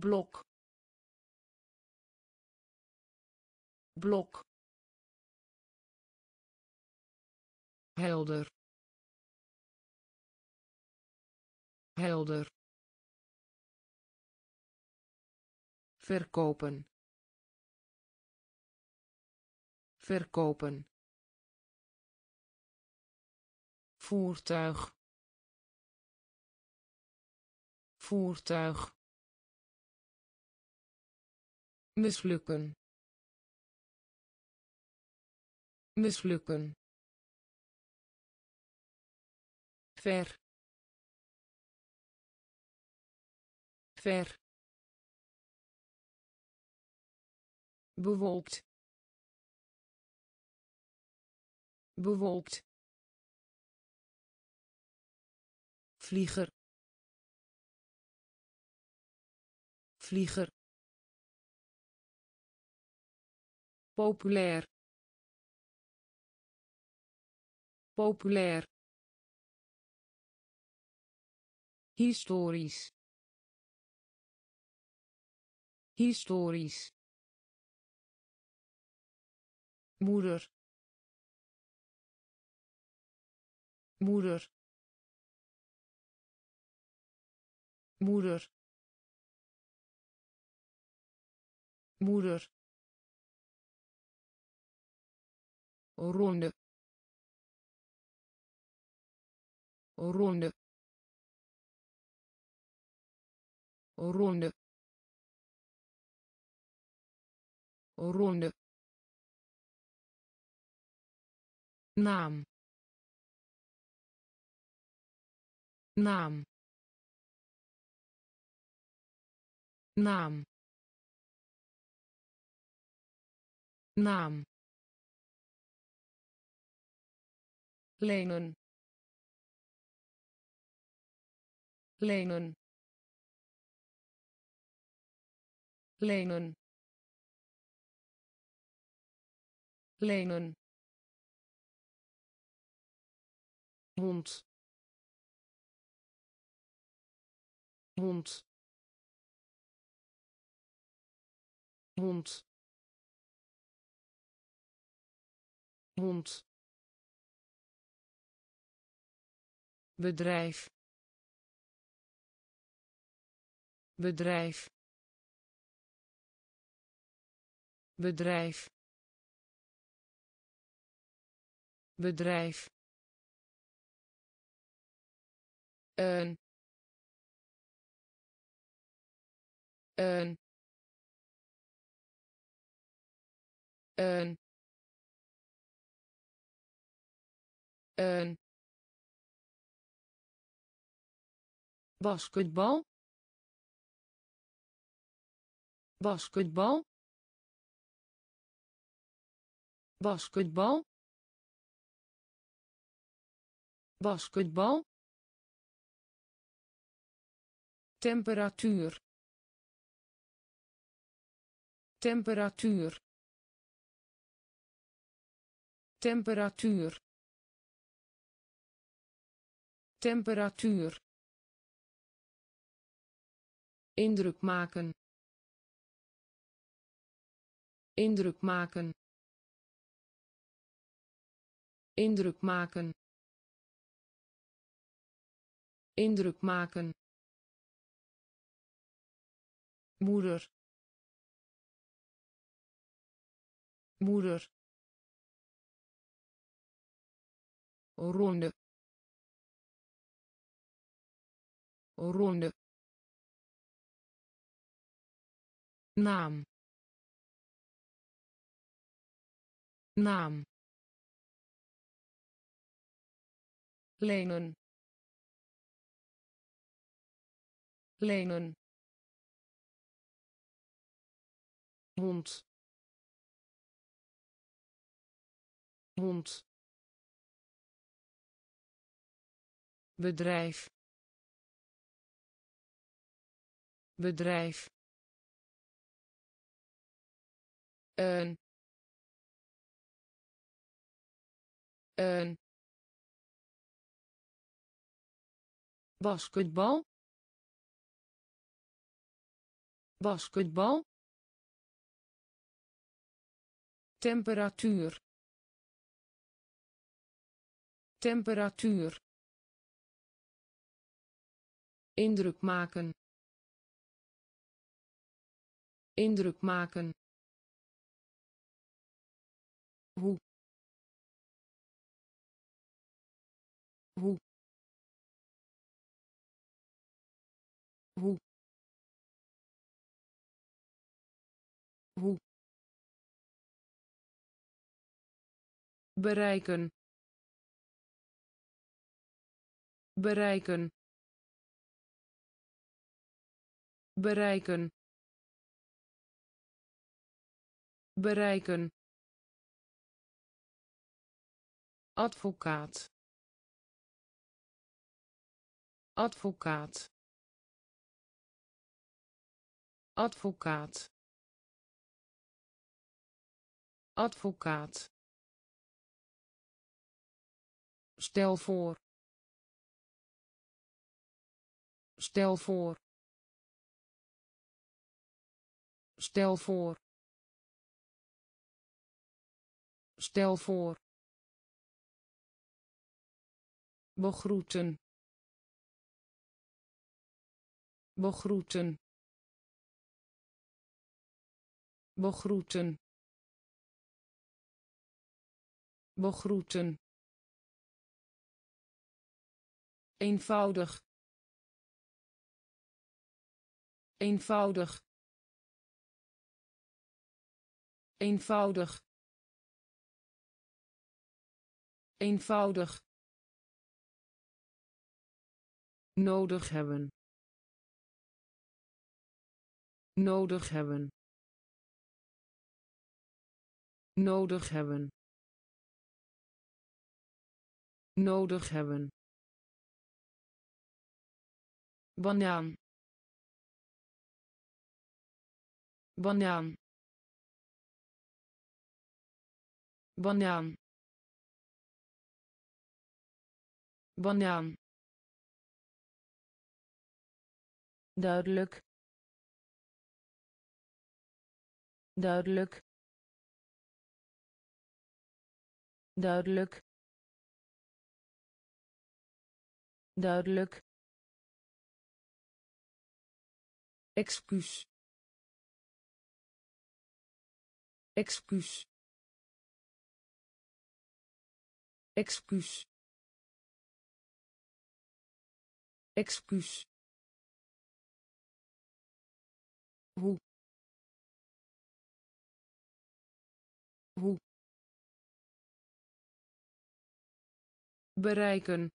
Blok. Blok. Helder. Helder. Verkopen. Verkopen. Voertuig voertuig. Mislukken. Mislukken. Ver. Ver. Bewolkt. Bewolkt. Vlieger vlieger. Populair. Populair. Historisch. Historisch. Moeder. Moeder. Moeder moeder. Ronde. Ronde. Ronde. Ronde. Naam. Naam. Naam naam lenen lenen lenen lenen. Hond hond. Hond hond. Bedrijf. Bedrijf. Bedrijf. Bedrijf. Een. Een. Een een basketbal basketbal basketbal basketbal temperatuur temperatuur temperatuur temperatuur. Indruk maken. Indruk maken. Indruk maken. Indruk maken. Moeder. Moeder. Ronde ronde. Naam. Naam. Lenen. Lenen. Hond. Hond. Bedrijf bedrijf. Een. Een. Basketbal. Basketbal. Temperatuur. Temperatuur. Indruk maken indruk maken. Hoe? Hoe? Hoe? Hoe? Bereiken. Bereiken. Bereiken bereiken. Advocaat. Advocaat. Advocaat. Advocaat. Stel voor. Stel voor. Stel voor stel voor. Begroeten. Begroeten. Begroeten. Begroeten. Eenvoudig. Eenvoudig. Eenvoudig eenvoudig. Nodig hebben. Nodig hebben. Nodig hebben. Nodig hebben. Banaan. Banaan. Banaan banaan duidelijk. Duidelijk. Duidelijk. Duidelijk. Excuus. Excuus. Excuus excuus. Hoe? Hoe? Bereiken.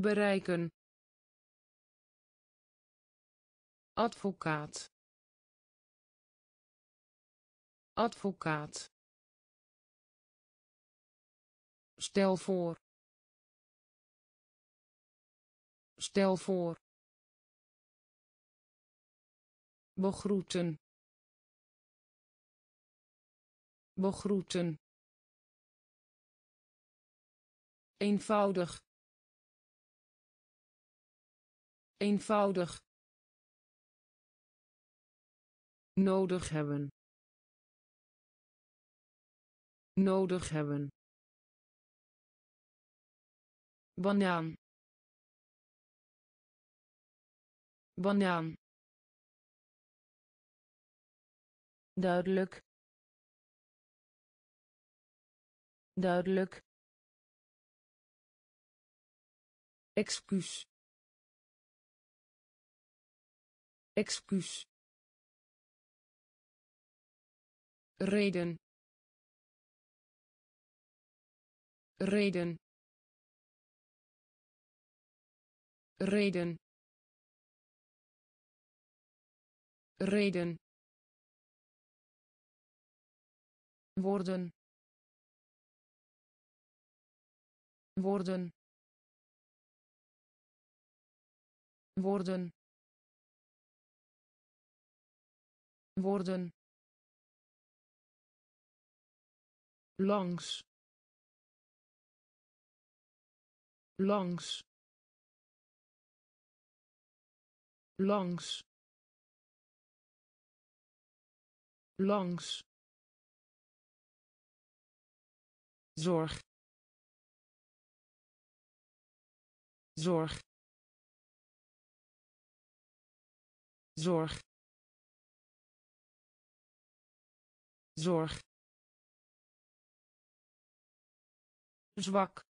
Bereiken. Advocaat. Advocaat. Stel voor stel voor. Begroeten. Begroeten. Eenvoudig. Eenvoudig. Nodig hebben. Nodig hebben. Banaan banaan duidelijk. Duidelijk. Excuus. Excuus. Reden. Reden. Reden reden. Worden worden worden worden langs. Langs. Langs langs. Zorg. Zorg. Zorg. Zorg. Zwak.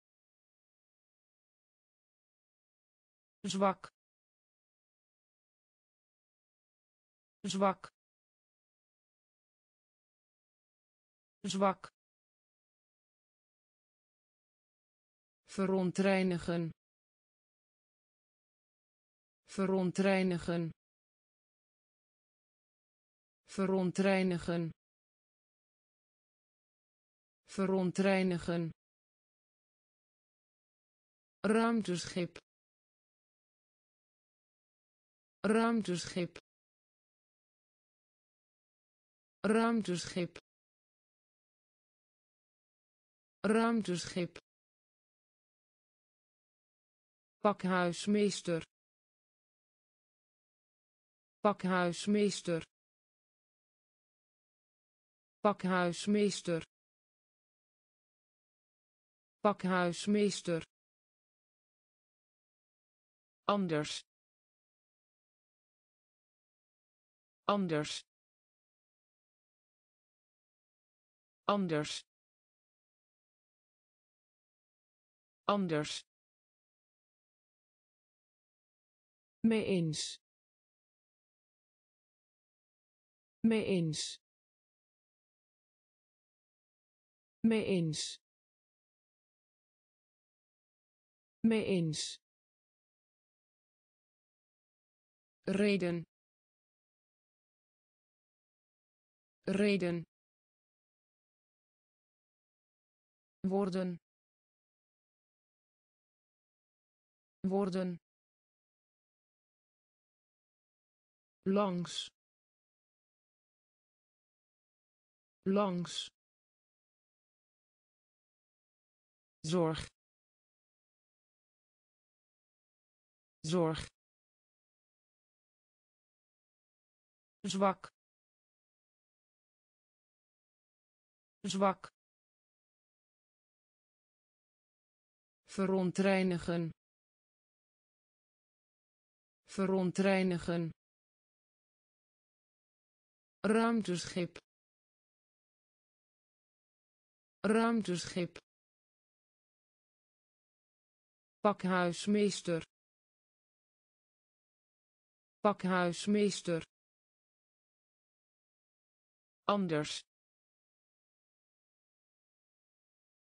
Zwak. Zwak zwak. Verontreinigen. Verontreinigen. Verontreinigen. Verontreinigen. Ruimteschip. Ruimteschip. Ruimteschip ruimteschip pakhuismeester pakhuismeester pakhuismeester pakhuismeester. Anders. Anders. Anders anders. Mee eens. Mee eens. Mee eens. Mee eens. Reden. Reden. Worden worden. Langs. Langs. Zorg. Zorg. Zwak. Zwak. Verontreinigen verontreinigen. Ruimteschip. Ruimteschip. Pakhuismeester. Pakhuismeester. Anders.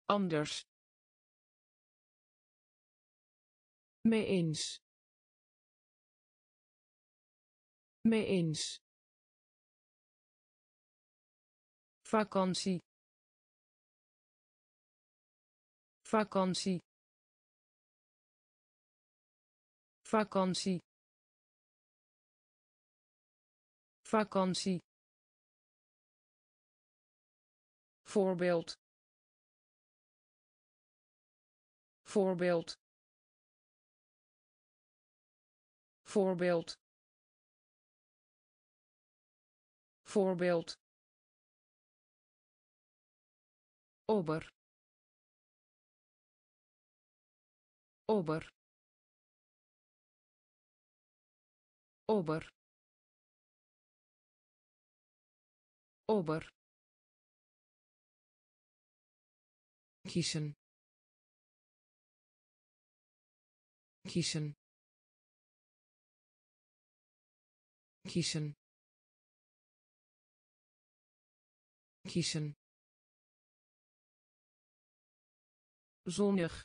Anders. Mee eens mee eens. Vakantie. Vakantie. Vakantie. Vakantie. Voorbeeld. Voorbeeld. Voorbeeld voorbeeld ober. Ober. Ober. Ober. Kiezen. Kiezen. Kiezen kiezen. Zonnig.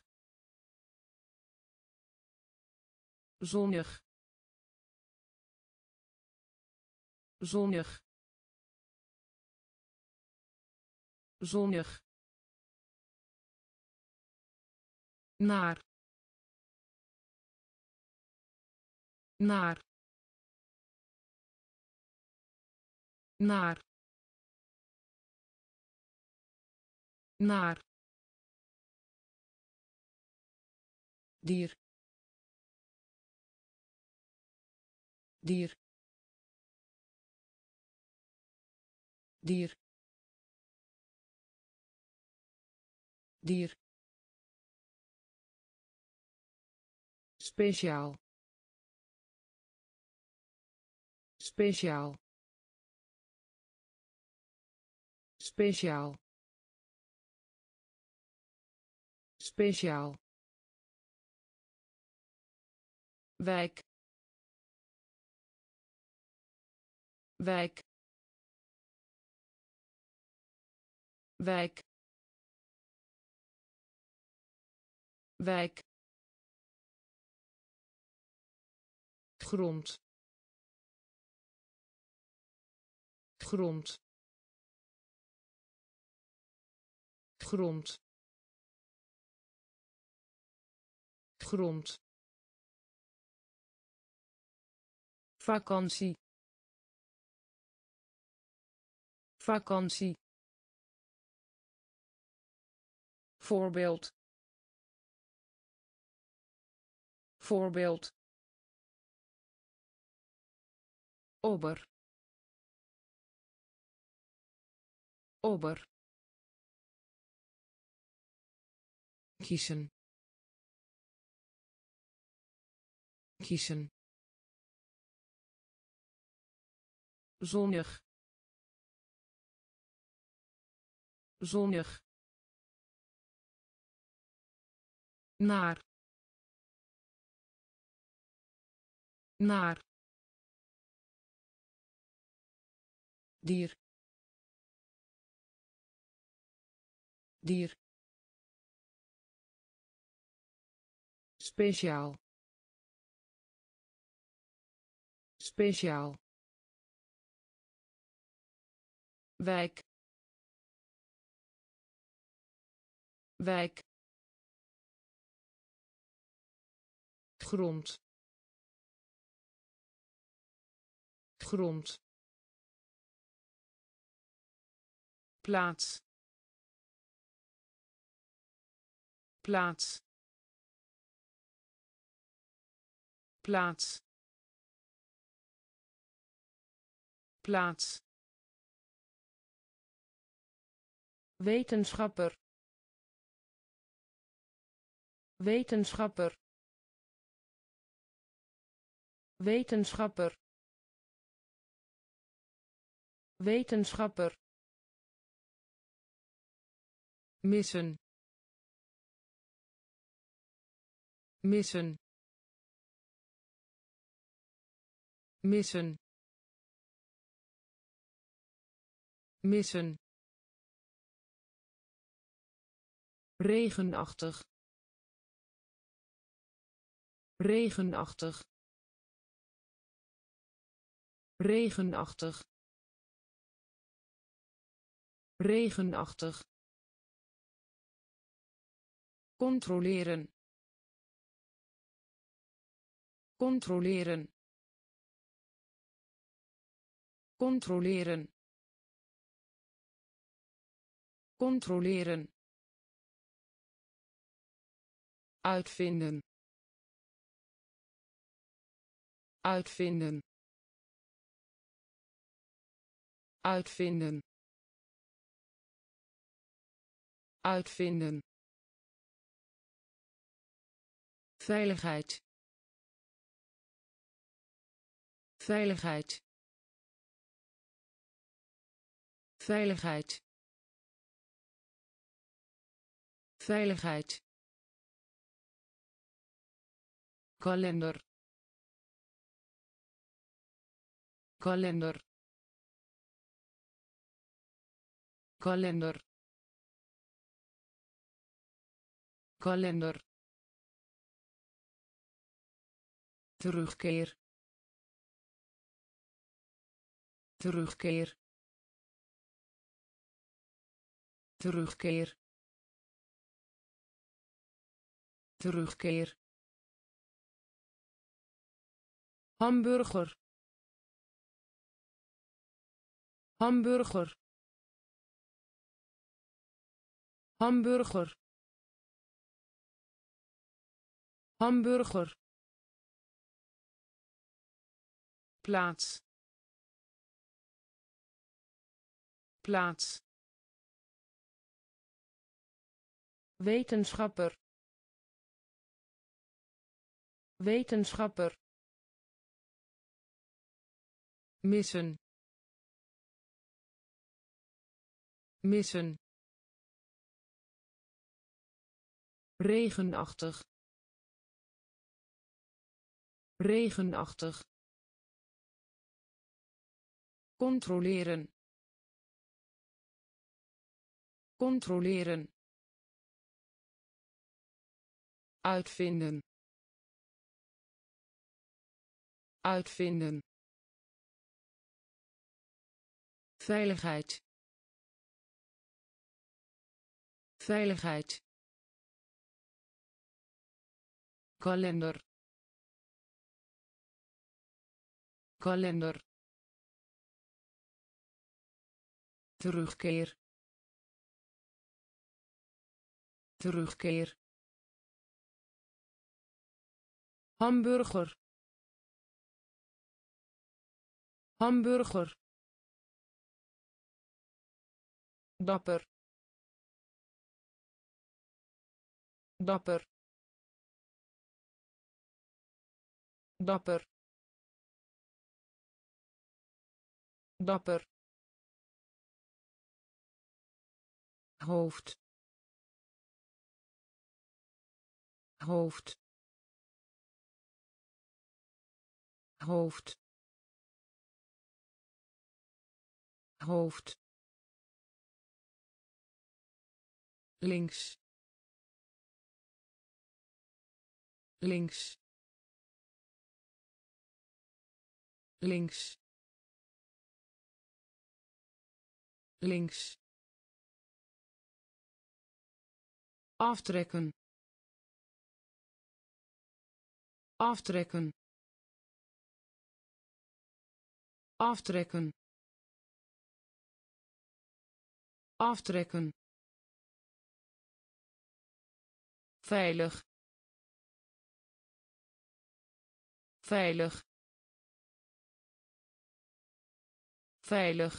Zonnig. Zonnig. Zonnig. Naar. Naar. Naar naar. Dier. Dier. Dier. Dier. Speciaal. Speciaal. Speciaal speciaal. Wijk. Wijk. Wijk. Wijk. Grond. Grond. Grond grond. Vakantie. Vakantie. Voorbeeld. Voorbeeld. Ober ober kiezen kiezen. Zonnig. Zonnig. Naar. Naar. Dier. Dier. Speciaal speciaal. Wijk. Wijk. Grond. Grond. Plaats. Plaats. Plaats plaats. Wetenschapper. Wetenschapper. Wetenschapper. Wetenschapper. Missen. Missen. Missen missen. Regenachtig. Regenachtig. Regenachtig. Regenachtig. Controleren. Controleren. Controleren controleren. Uitvinden. Uitvinden. Uitvinden. Uitvinden. Veiligheid. Veiligheid. Veiligheid veiligheid. Kalender. Kalender. Kalender. Kalender. Terugkeer. Terugkeer. Terugkeer terugkeer. Hamburger. Hamburger. Hamburger. Hamburger. Plaats. Plaats. Wetenschapper wetenschapper missen missen regenachtig regenachtig controleren controleren uitvinden uitvinden. Veiligheid. Veiligheid. Kalender. Kalender. Terugkeer. Terugkeer. Hamburger hamburger. Dapper. Dapper. Dapper. Dapper. Hoofd. Hoofd. Hoofd hoofd. Links. Links. Links. Links. Aftrekken. Aftrekken. Aftrekken aftrekken. Veilig. Veilig. Veilig.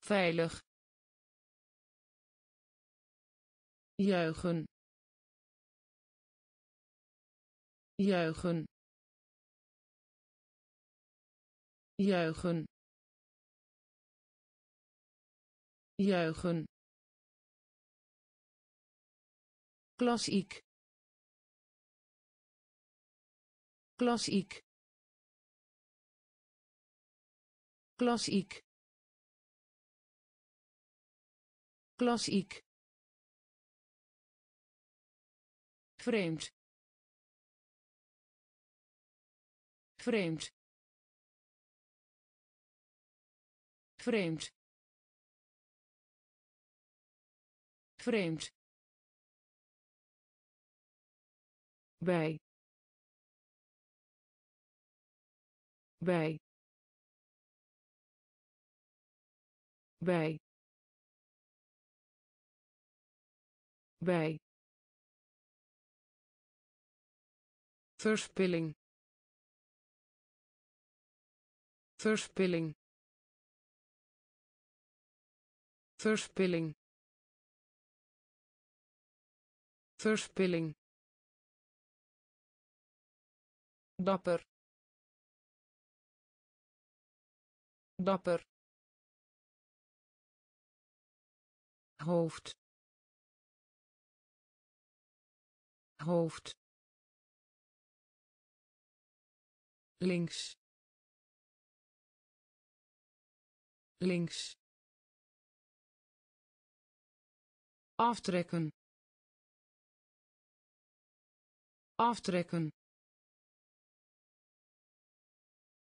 Veilig. Juichen. Juichen. Juichen juichen. Klassiek. Klassiek. Klassiek. Klassiek. Vreemd. Vreemd. Vreemd vreemd. Bij. Bij. Bij. Bij. Verspilling. Verspilling. Verspilling verspilling dapper. Dapper. Hoofd. Hoofd. Links. Links. Aftrekken aftrekken.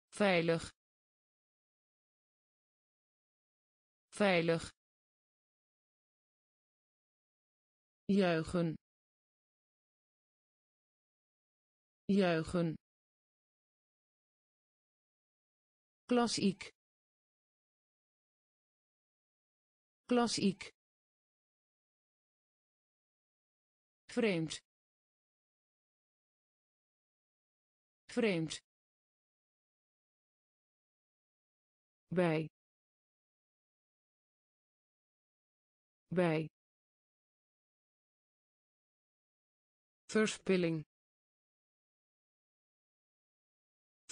Veilig. Veilig. Juichen. Juichen. Klassiek. Klassiek. Vreemd vreemd. Bij. Bij. Verspilling.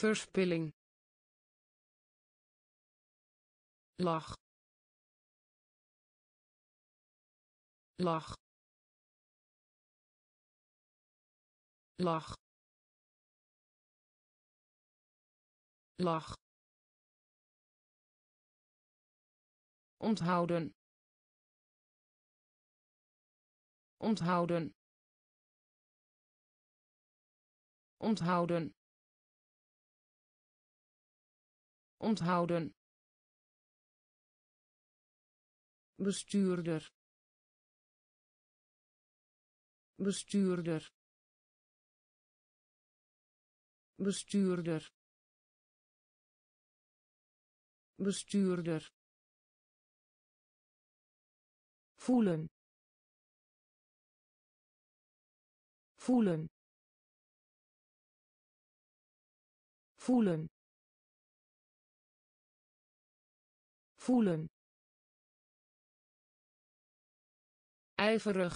Verspilling. Lach. Lach. Lach lach onthouden. Onthouden. Onthouden. Onthouden. Bestuurder. Bestuurder. Bestuurder bestuurder. Voelen. Voelen. Voelen. Voelen. Ijverig.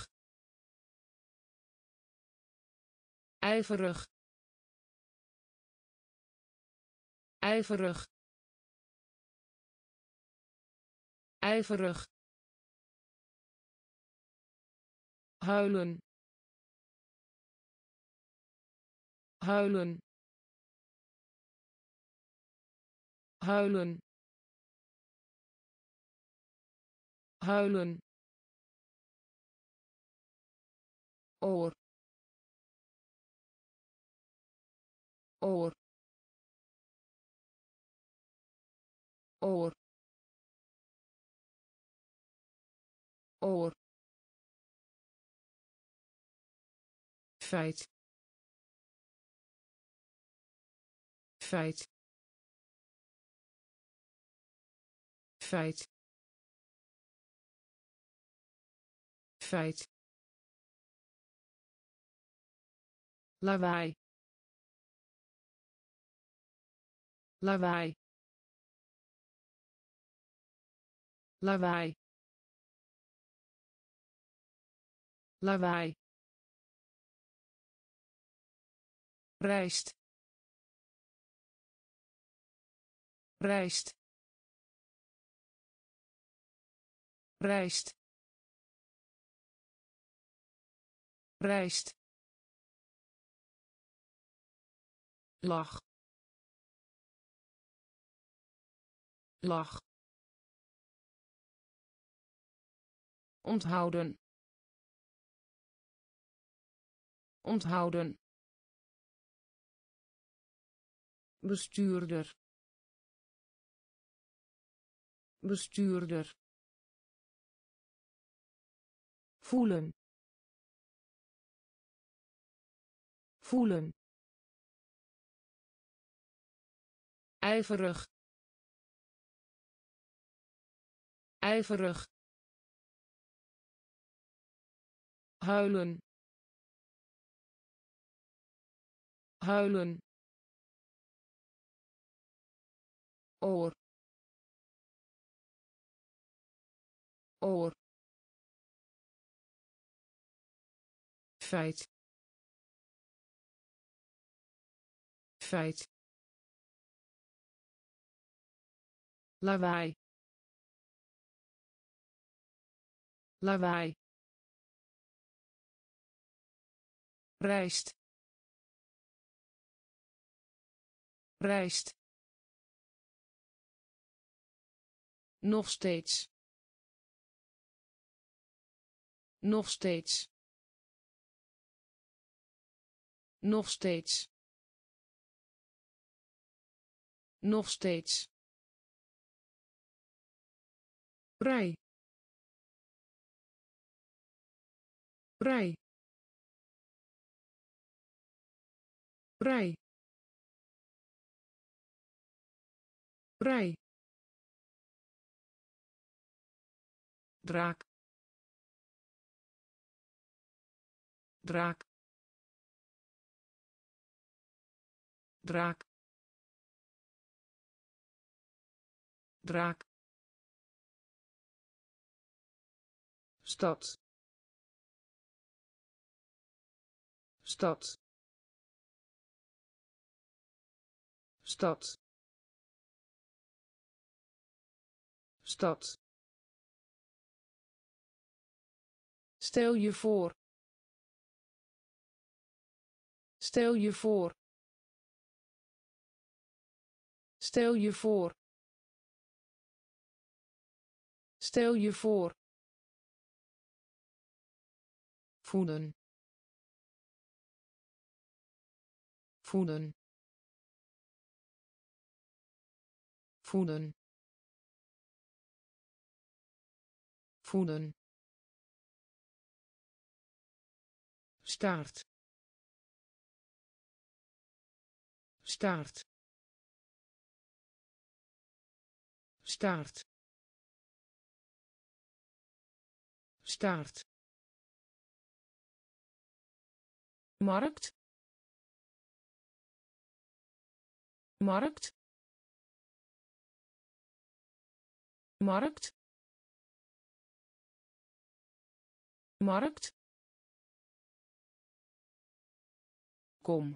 Ijverig. Ijverig ijverig. Huilen. Huilen. Huilen. Huilen. Oor. Oor. Oor oor. Feit. Feit. Feit. Feit. Lawaai. Lawaai. Lawaai lawaai. Rijst rijst rijst rijst lach. Lach. Onthouden onthouden. Bestuurder. Bestuurder. Voelen. Voelen. Ijverig. Ijverig. Huilen huilen. Oor. Oor. Feit. Feit. Lawaai. Lawaai. Rijst rijst nog steeds. Nog steeds. Nog steeds. Nog steeds. Vrij vrij vrij vrij draak. Draak. Draak. Draak. Stad. Stad. Stad stad. Stel je voor. Stel je voor. Stel je voor. Stel je voor. Voeden. Voeden. Voeden voeden staart. Staart. Staart. Staart. Markt. Markt. Markt markt kom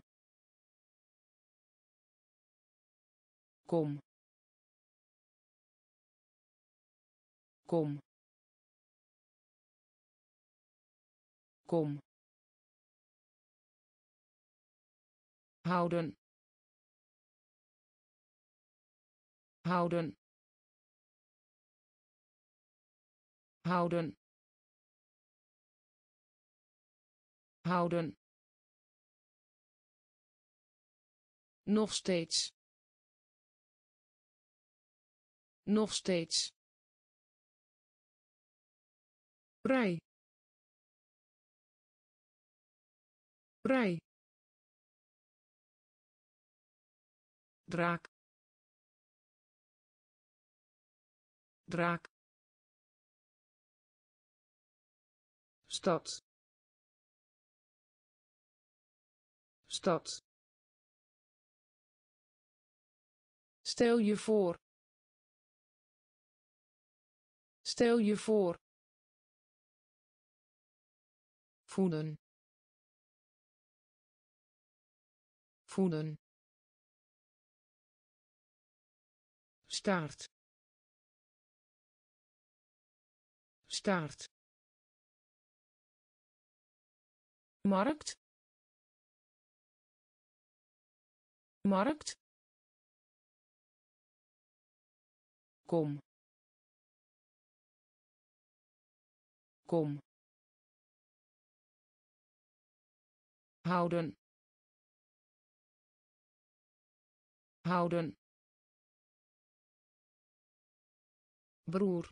kom kom kom. Houden. Houden. Houden houden. Nog steeds. Nog steeds. Vrij vrij draak. Draak. Stad stad. Stel je voor. Stel je voor. Voeden. Voeden. Staart. Staart. Markt markt. Kom. Kom. Houden. Houden. Broer.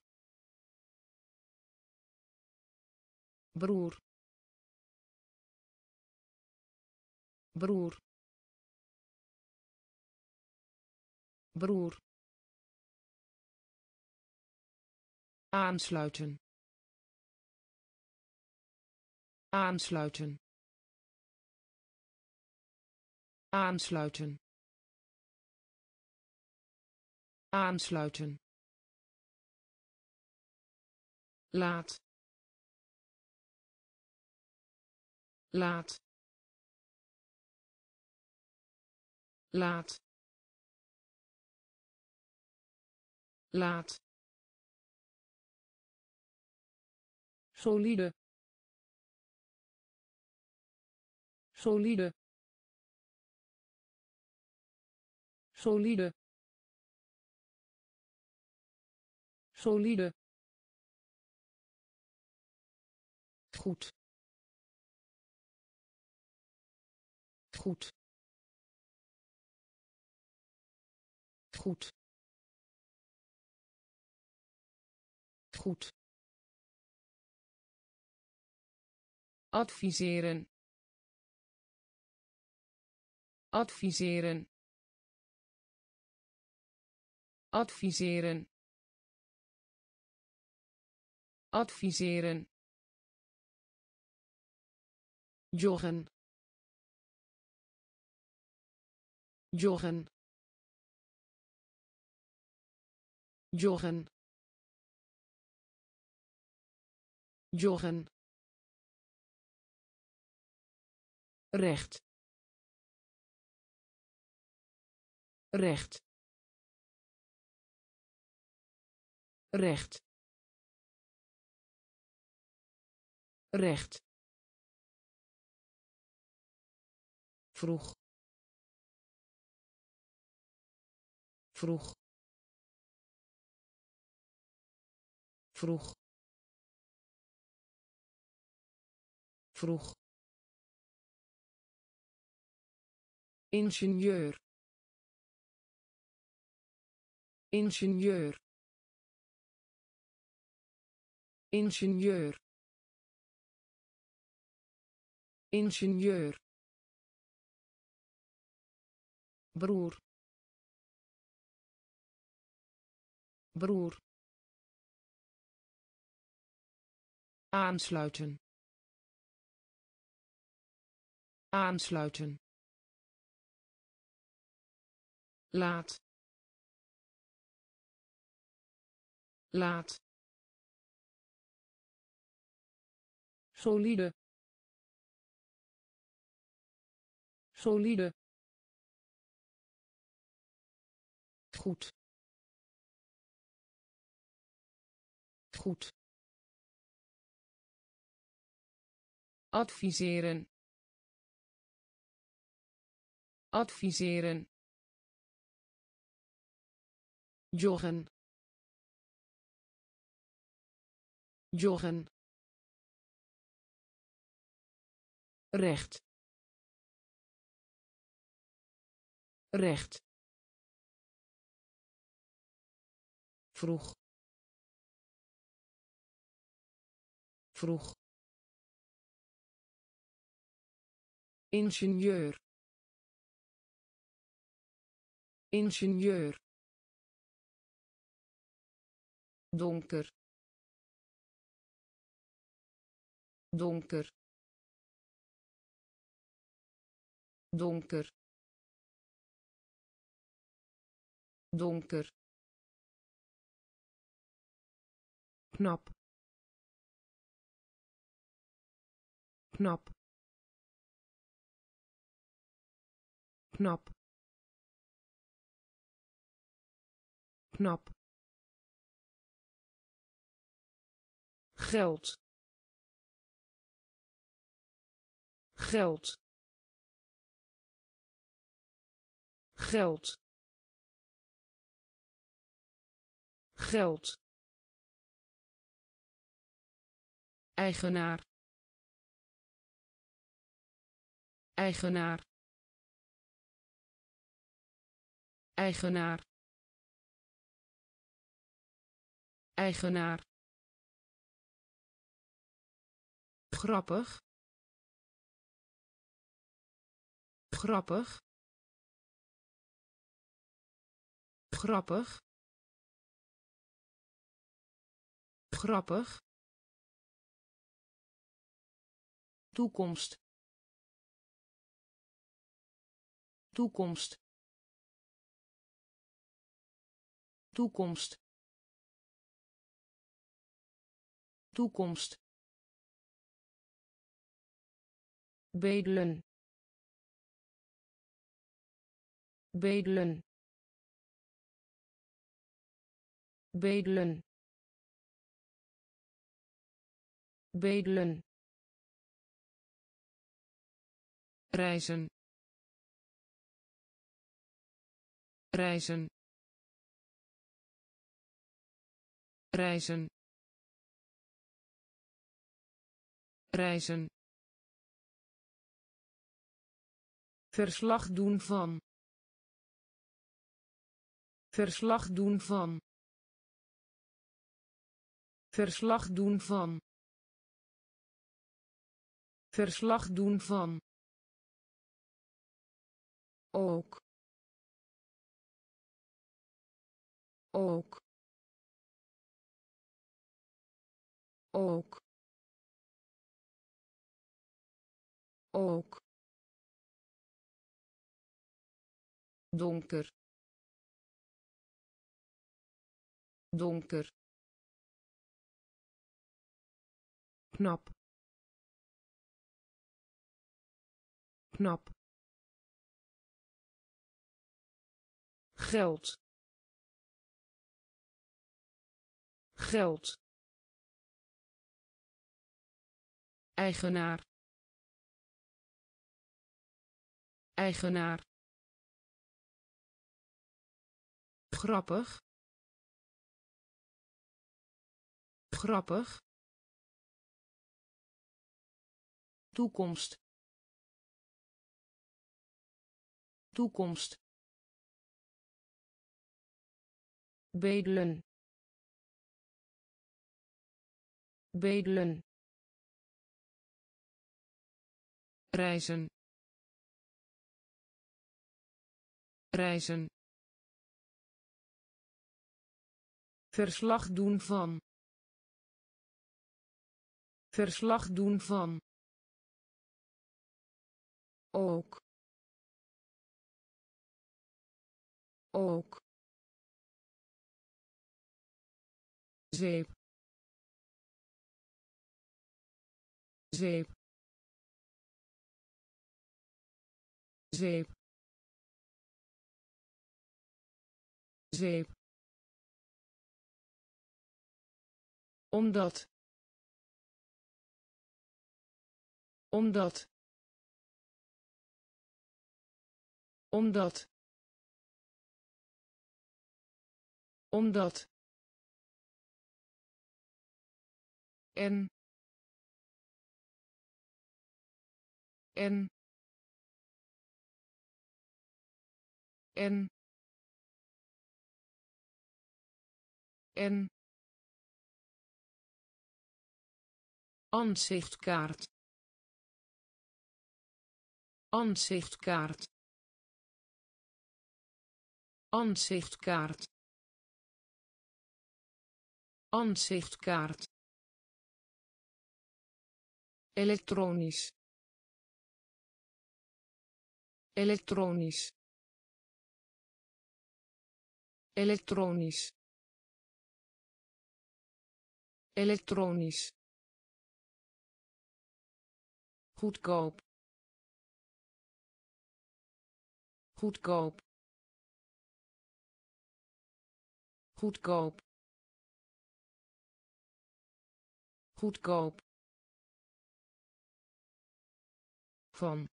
Broer. Broer broer. Aansluiten. Aansluiten. Aansluiten. Aansluiten. Laat. Laat. Laat laat. Solide. Solide. Solide. Solide. Goed. Goed. Goed goed. Adviseren. Adviseren. Adviseren. Adviseren. Joggen. Joggen. Joggen joggen. Recht. Recht. Recht. Recht. Vroeg. Vroeg. Vroeg vroeg. Ingenieur. Ingenieur. Ingenieur. Ingenieur. Broer. Broer. Aansluiten aansluiten. Laat. Laat. Solide. Solide. Goed. Goed. Adviseren adviseren. Joggen. Joggen. Recht. Recht. Vroeg. Vroeg. Ingenieur ingenieur. Donker. Donker. Donker. Donker. Knap. Knap. Knap knap. Geld. Geld. Geld. Geld. Eigenaar. Eigenaar. Eigenaar eigenaar. Grappig. Grappig. Grappig. Grappig. Toekomst. Toekomst. Toekomst toekomst. Bedelen. Bedelen. Bedelen. Bedelen. Reizen. Reizen. Reizen reizen. Verslag doen van. Verslag doen van. Verslag doen van. Verslag doen van. Ook. Ook. Ook ook. Donker. Donker. Knap. Knap. Geld. Geld. Eigenaar eigenaar. Grappig. Grappig. Toekomst. Toekomst. Bedelen. Bedelen. Reizen reizen. Verslag doen van. Verslag doen van. Ook. Ook. Zeep zeep zeep omdat. Omdat. Omdat. Omdat. En. En. En en Ansichtkaart. Ansichtkaart. Ansichtkaart. Ansichtkaart. Elektronisch. Elektronisch. Elektronisch. Elektronisch. goedkoop. Goedkoop. Goedkoop. Goedkoop. Van.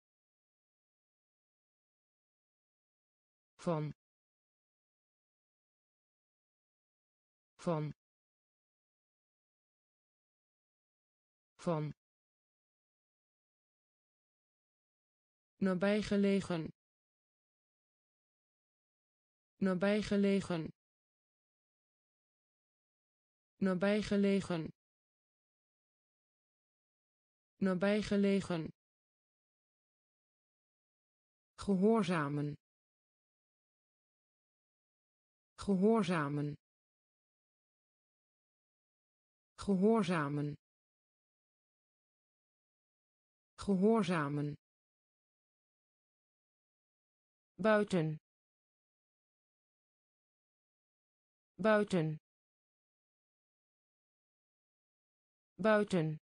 Van. Van van. Nabijgelegen. Nabijgelegen. Nabijgelegen. Nabijgelegen. Gehoorzamen. Gehoorzamen. Gehoorzamen gehoorzamen. Buiten. Buiten. Buiten.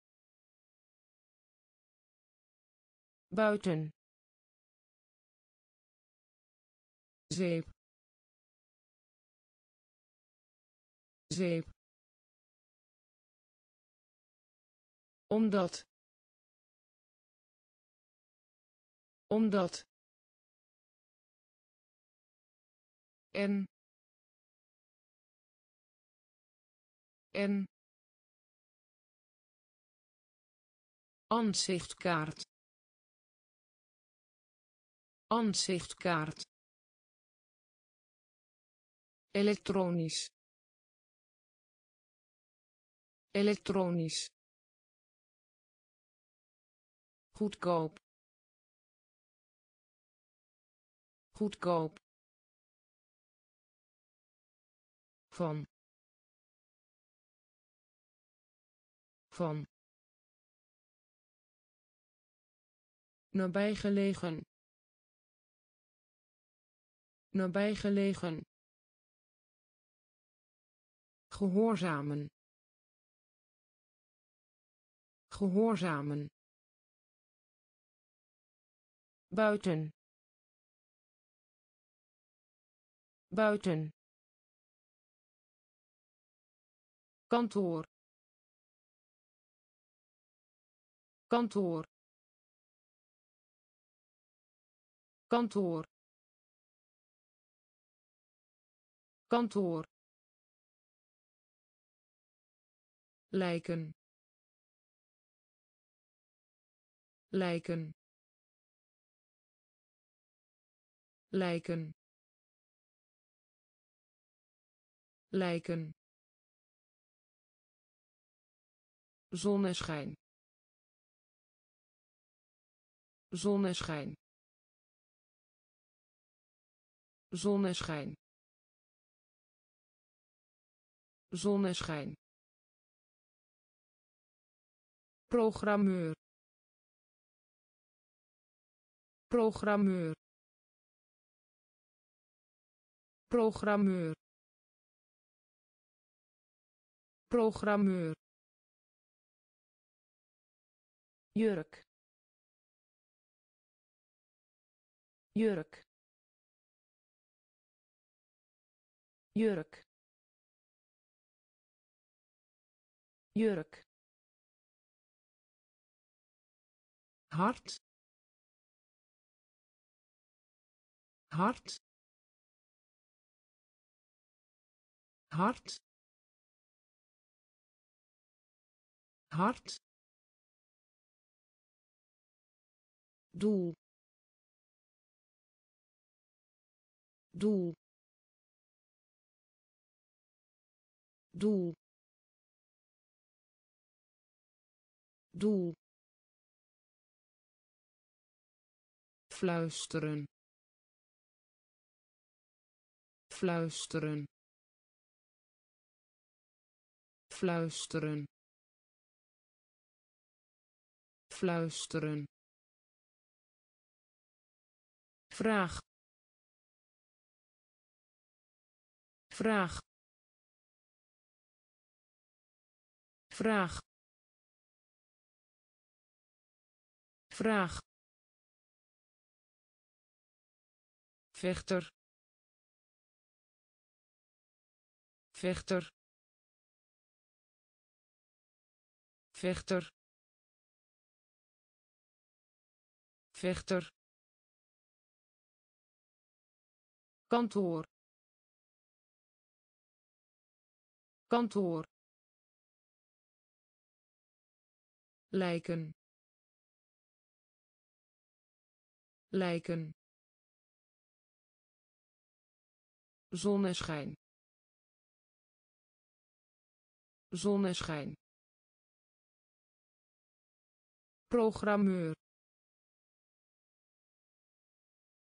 Buiten. Zeep zeep omdat omdat en en Ansichtkaart. Ansichtkaart. Elektronisch. Elektronisch. Goedkoop. Goedkoop. van. Van. Nabijgelegen. Nabijgelegen. Gehoorzamen. Gehoorzamen. Buiten buiten. Kantoor. Kantoor. Kantoor. Kantoor. Lijken. Lijken. Lijken lijken. Zonneschijn. Zonneschijn. Zonneschijn. Zonneschijn. Programmeur. Programmeur. Programmeur programmeur. Jurk. Jurk. Jurk. Jurk. Hart. Hart. Hart hart. Doel. Doel. Doel. Doel. Fluisteren. Fluisteren. Fluisteren fluisteren vraag. Vraag. Vraag. Vraag. Vechter. Vechter. Vechter vechter. Kantoor. Kantoor. Lijken. Lijken. Zonneschijn. Zonneschijn. Programmeur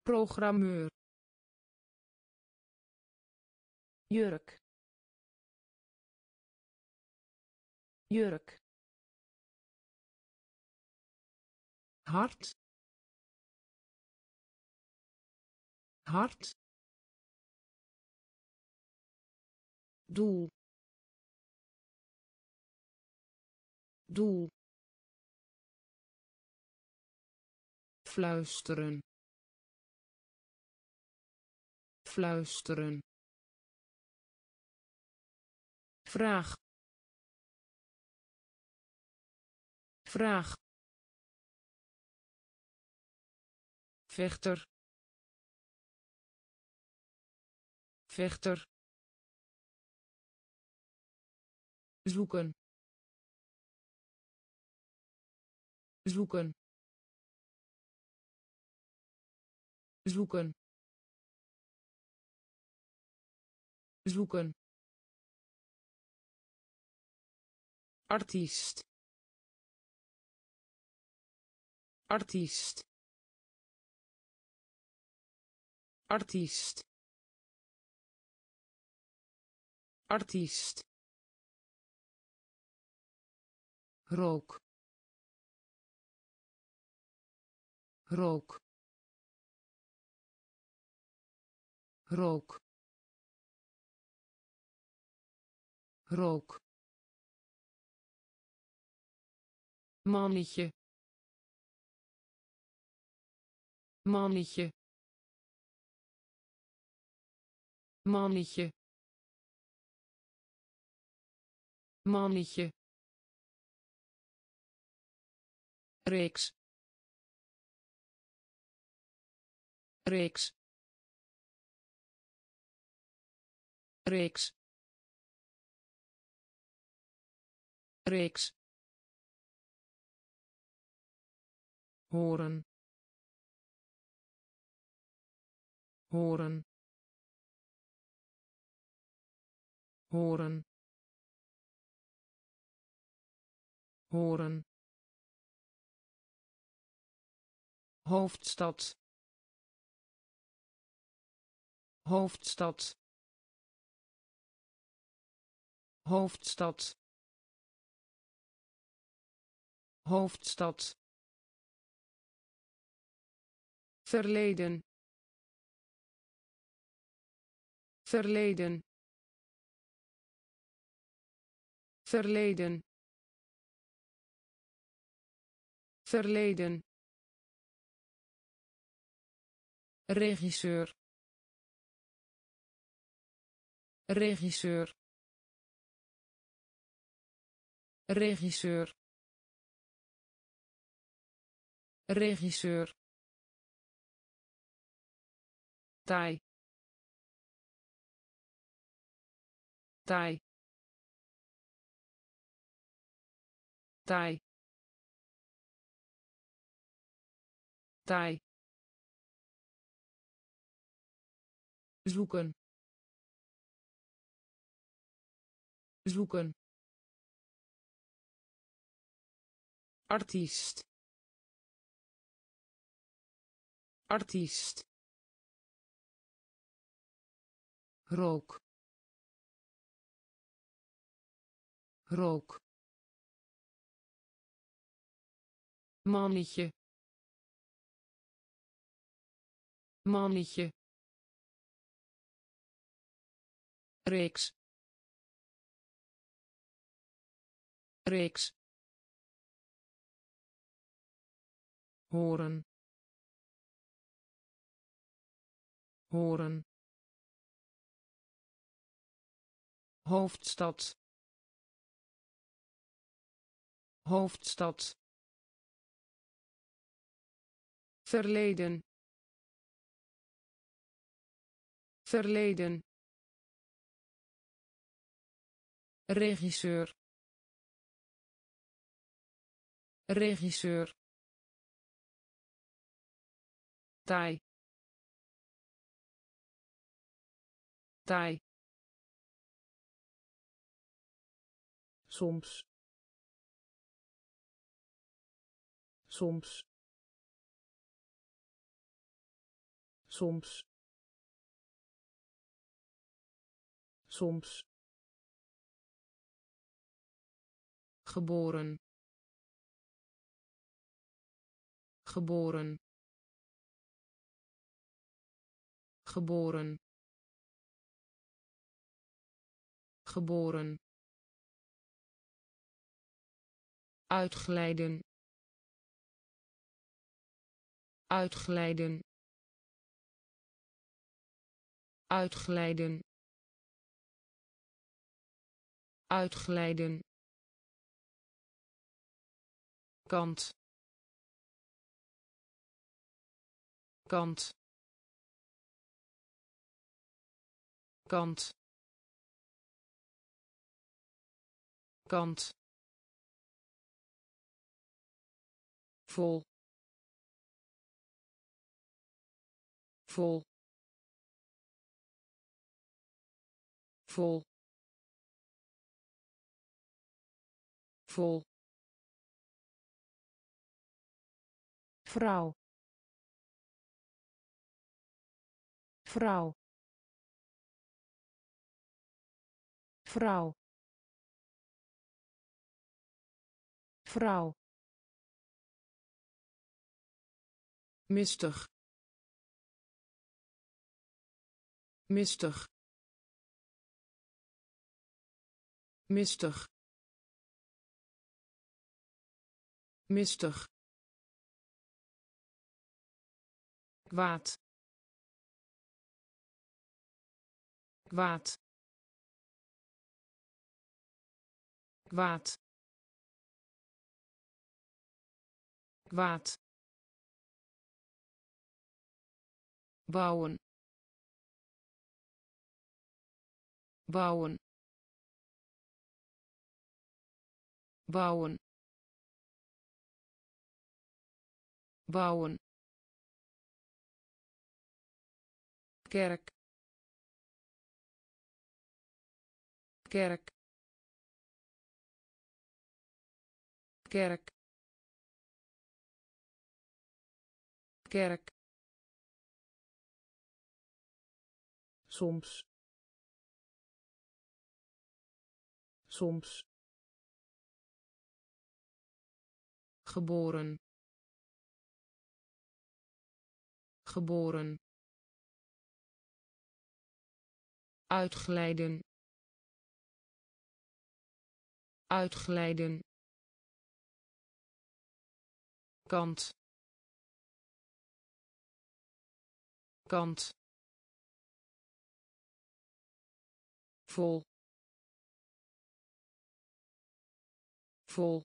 programmeur. Jurk. Jurk. Hart. Hart. Doel. Doel. Fluisteren fluisteren vraag. Vraag. Vechter. Vechter. Zoeken. Zoeken. Zoeken zoeken. Artiest. Artiest. Artiest. Artiest. Rook rook rook rook. Mannetje. Mannetje. Mannetje. Mannetje. Reeks. Reeks. Reeks reeks. Horen. Horen. Horen. Horen. Hoofdstad. Hoofdstad. Hoofdstad hoofdstad. Verleden. Verleden. Verleden. Verleden. Regisseur. Regisseur. Regisseur regisseur. Taai taai taai taai zoeken. Zoeken. Artiest artiest. Rook rook mannetje. Mannetje. Reeks. Reeks. Horen horen. Hoofdstad. Hoofdstad. Verleden. Verleden. Regisseur. Regisseur. Taai taai. Soms. Soms. Soms. Soms. Geboren. Geboren. Geboren geboren. Uitglijden. Uitglijden. Uitglijden. Uitglijden. Kant. Kant. Kant kant. Vol. Vol. Vol. Vol. Vrouw. Vrouw. Vrouw vrouw. Mistig. Mistig. Mistig. Mistig. Kwaad. Kwaad. Kwaad kwaad. Bouwen. Bouwen. Bouwen. Bouwen. Kerk. Kerk. Kerk kerk. Soms. Soms. Geboren. Geboren. Uitglijden. Uitglijden. Kant kant. Vol. Vol.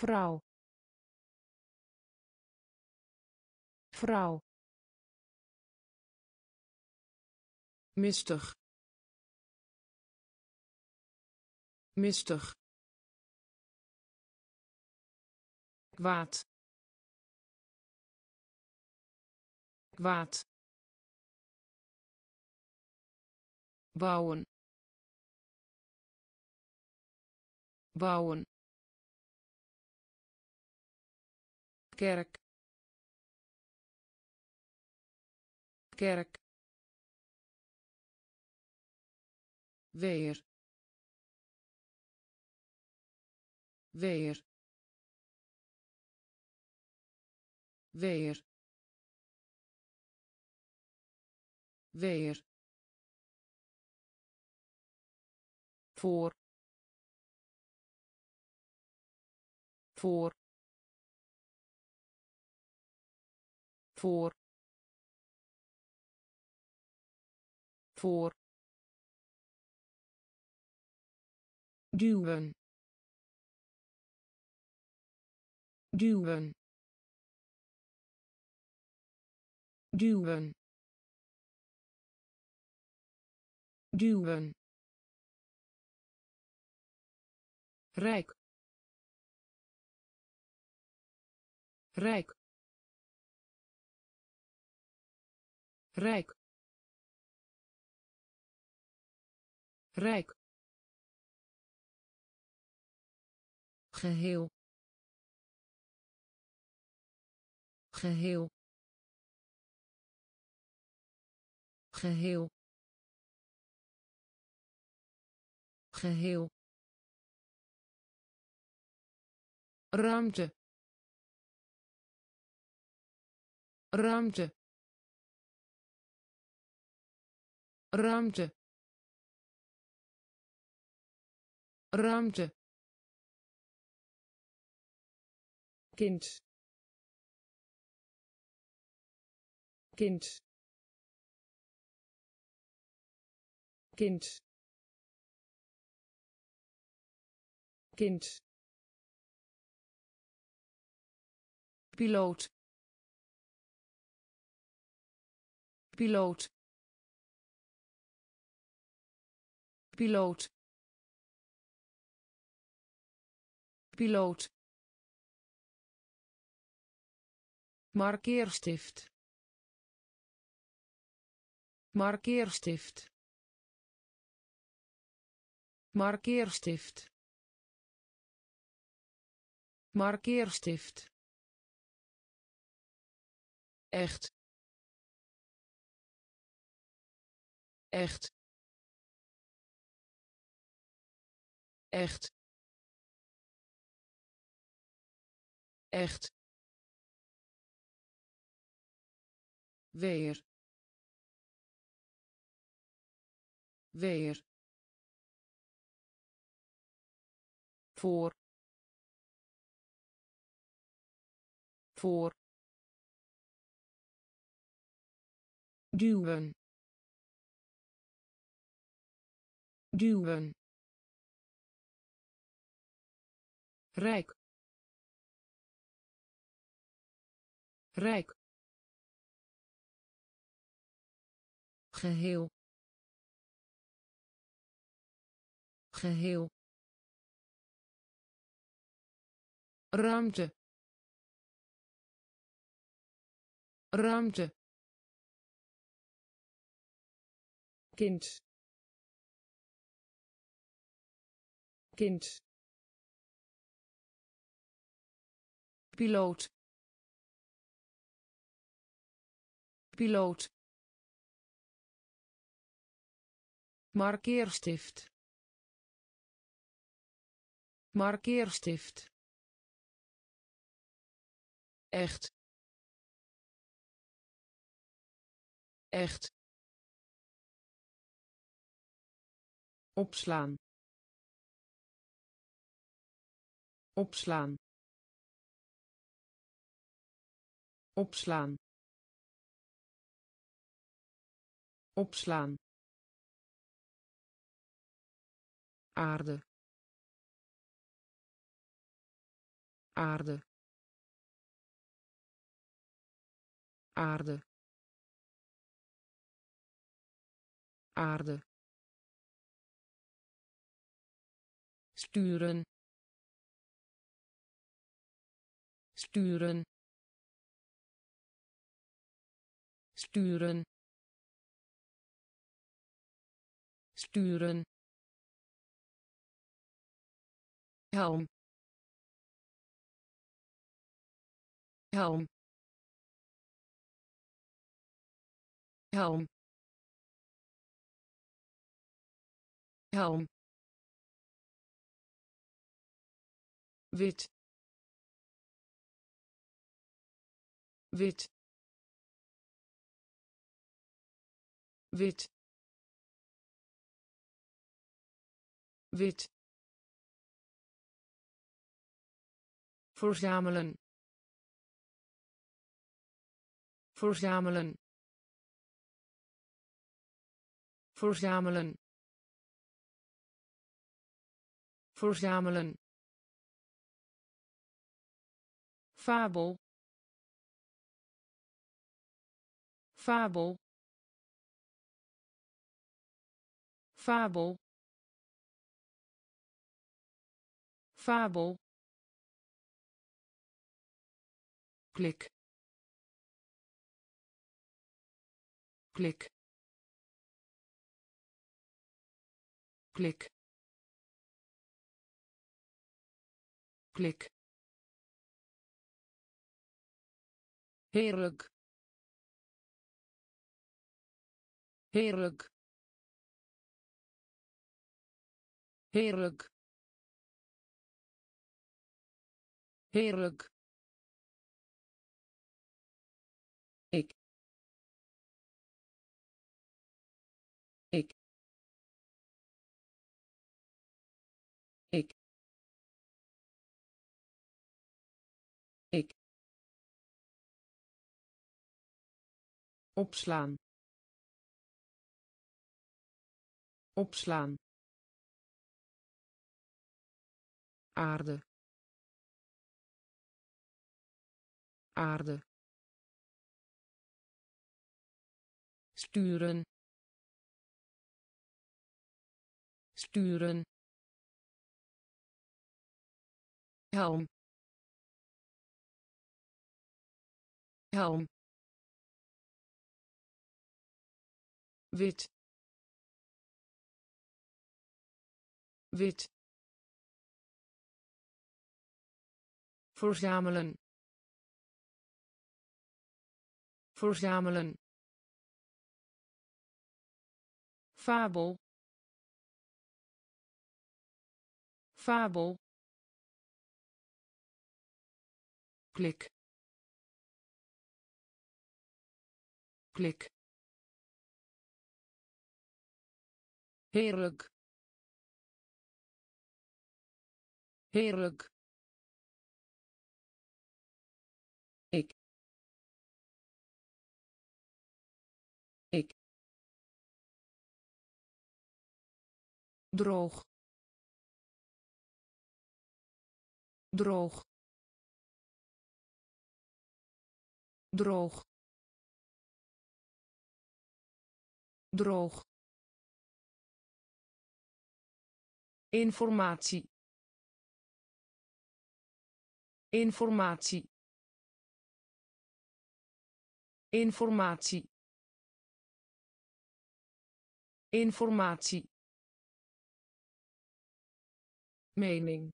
Vrouw. Vrouw. Mistig. Mistig. Kwaad kwaad. Bouwen. Bouwen. Kerk. Kerk. Weer. Weer. Weer weer. Voor. Voor. Voor. Voor. Duwen. Duwen. Duwen duwen. Rijk. Rijk. Rijk. Rijk. Geheel. Geheel. Geheel geheel. Ruimte. Ruimte. Ruimte. Ruimte. Kind. Kind. Kind kind. Piloot. Piloot. Piloot. Piloot. Markeerstift. Markeerstift. Markeerstift markeerstift. Echt. Echt. Echt. Echt. Weer. Weer. Voor voor. Duwen. Duwen. Rijk. Rijk. Geheel. Geheel. Ruimte ruimte. Kind. Kind. Piloot. Piloot. Markeerstift. Markeerstift. Echt echt. Opslaan. Opslaan. Opslaan. Opslaan. Aarde. Aarde. Aarde aarde. Sturen. Sturen. Sturen. Sturen. Helm. Helm. Helm helm. Wit. Wit. Wit. Wit. Verzamelen. Verzamelen. Verzamelen verzamelen. Fabel. Fabel. Fabel. Fabel. Klik. Klik. Klik klik heerlijk. Heerlijk. Heerlijk. Heerlijk opslaan. Opslaan. Aarde. Aarde. Sturen. Sturen. Helm. Helm wit. Wit. Verzamelen. Verzamelen. Fabel. Fabel. Klik. Klik heerlijk. Heerlijk. Ik. Ik. Droog. Droog. Droog. Droog informatie. Informatie. Informatie. Informatie. Mening.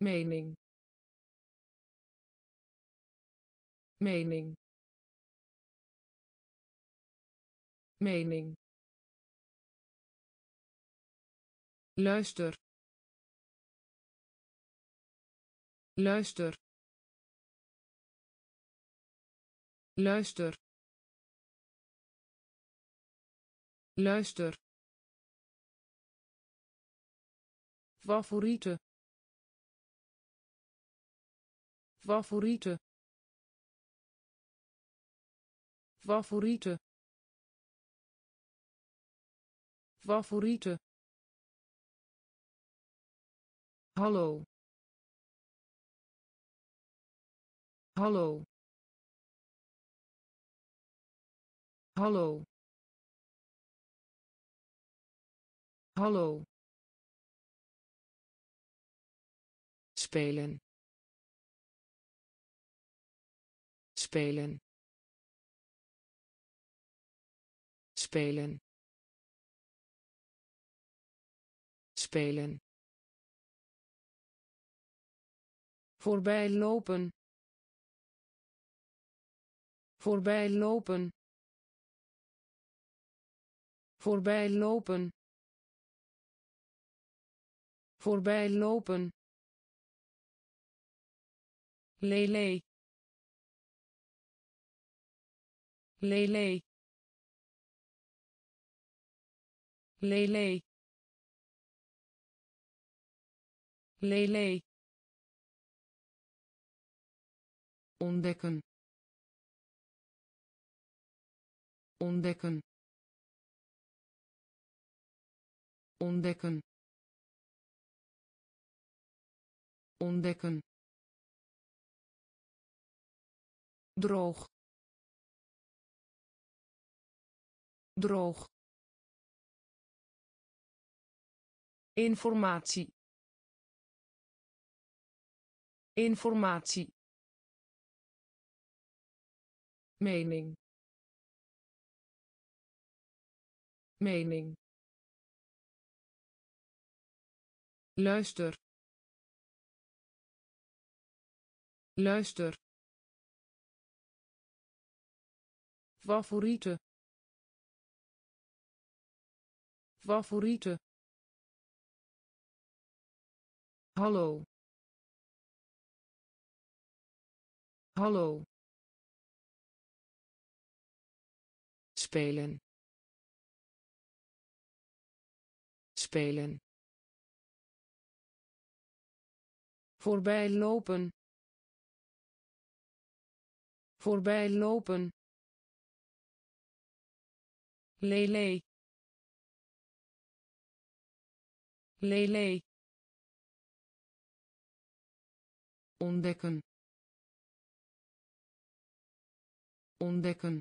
Mening. Mening. Mening luister. Luister. Luister. Luister. Favoriete. Favoriete. Favoriete. Favoriete hallo. Hallo. Hallo. Hallo. Spelen. Spelen. Spelen. Spelen voorbij lopen. Voorbij lopen. Voorbij lopen. Voorbij lopen. Lele. Lele. Lele. Lele ontdekken. Ontdekken. Ontdekken. Ontdekken. Droog. Droog. Informatie. Informatie mening. Mening. Luister. Luister. Favoriete. Favoriete. Hallo. Hallo spelen. Spelen. Voorbij lopen voorbij lopen lele. Lele. Ontdekken. Ontdekken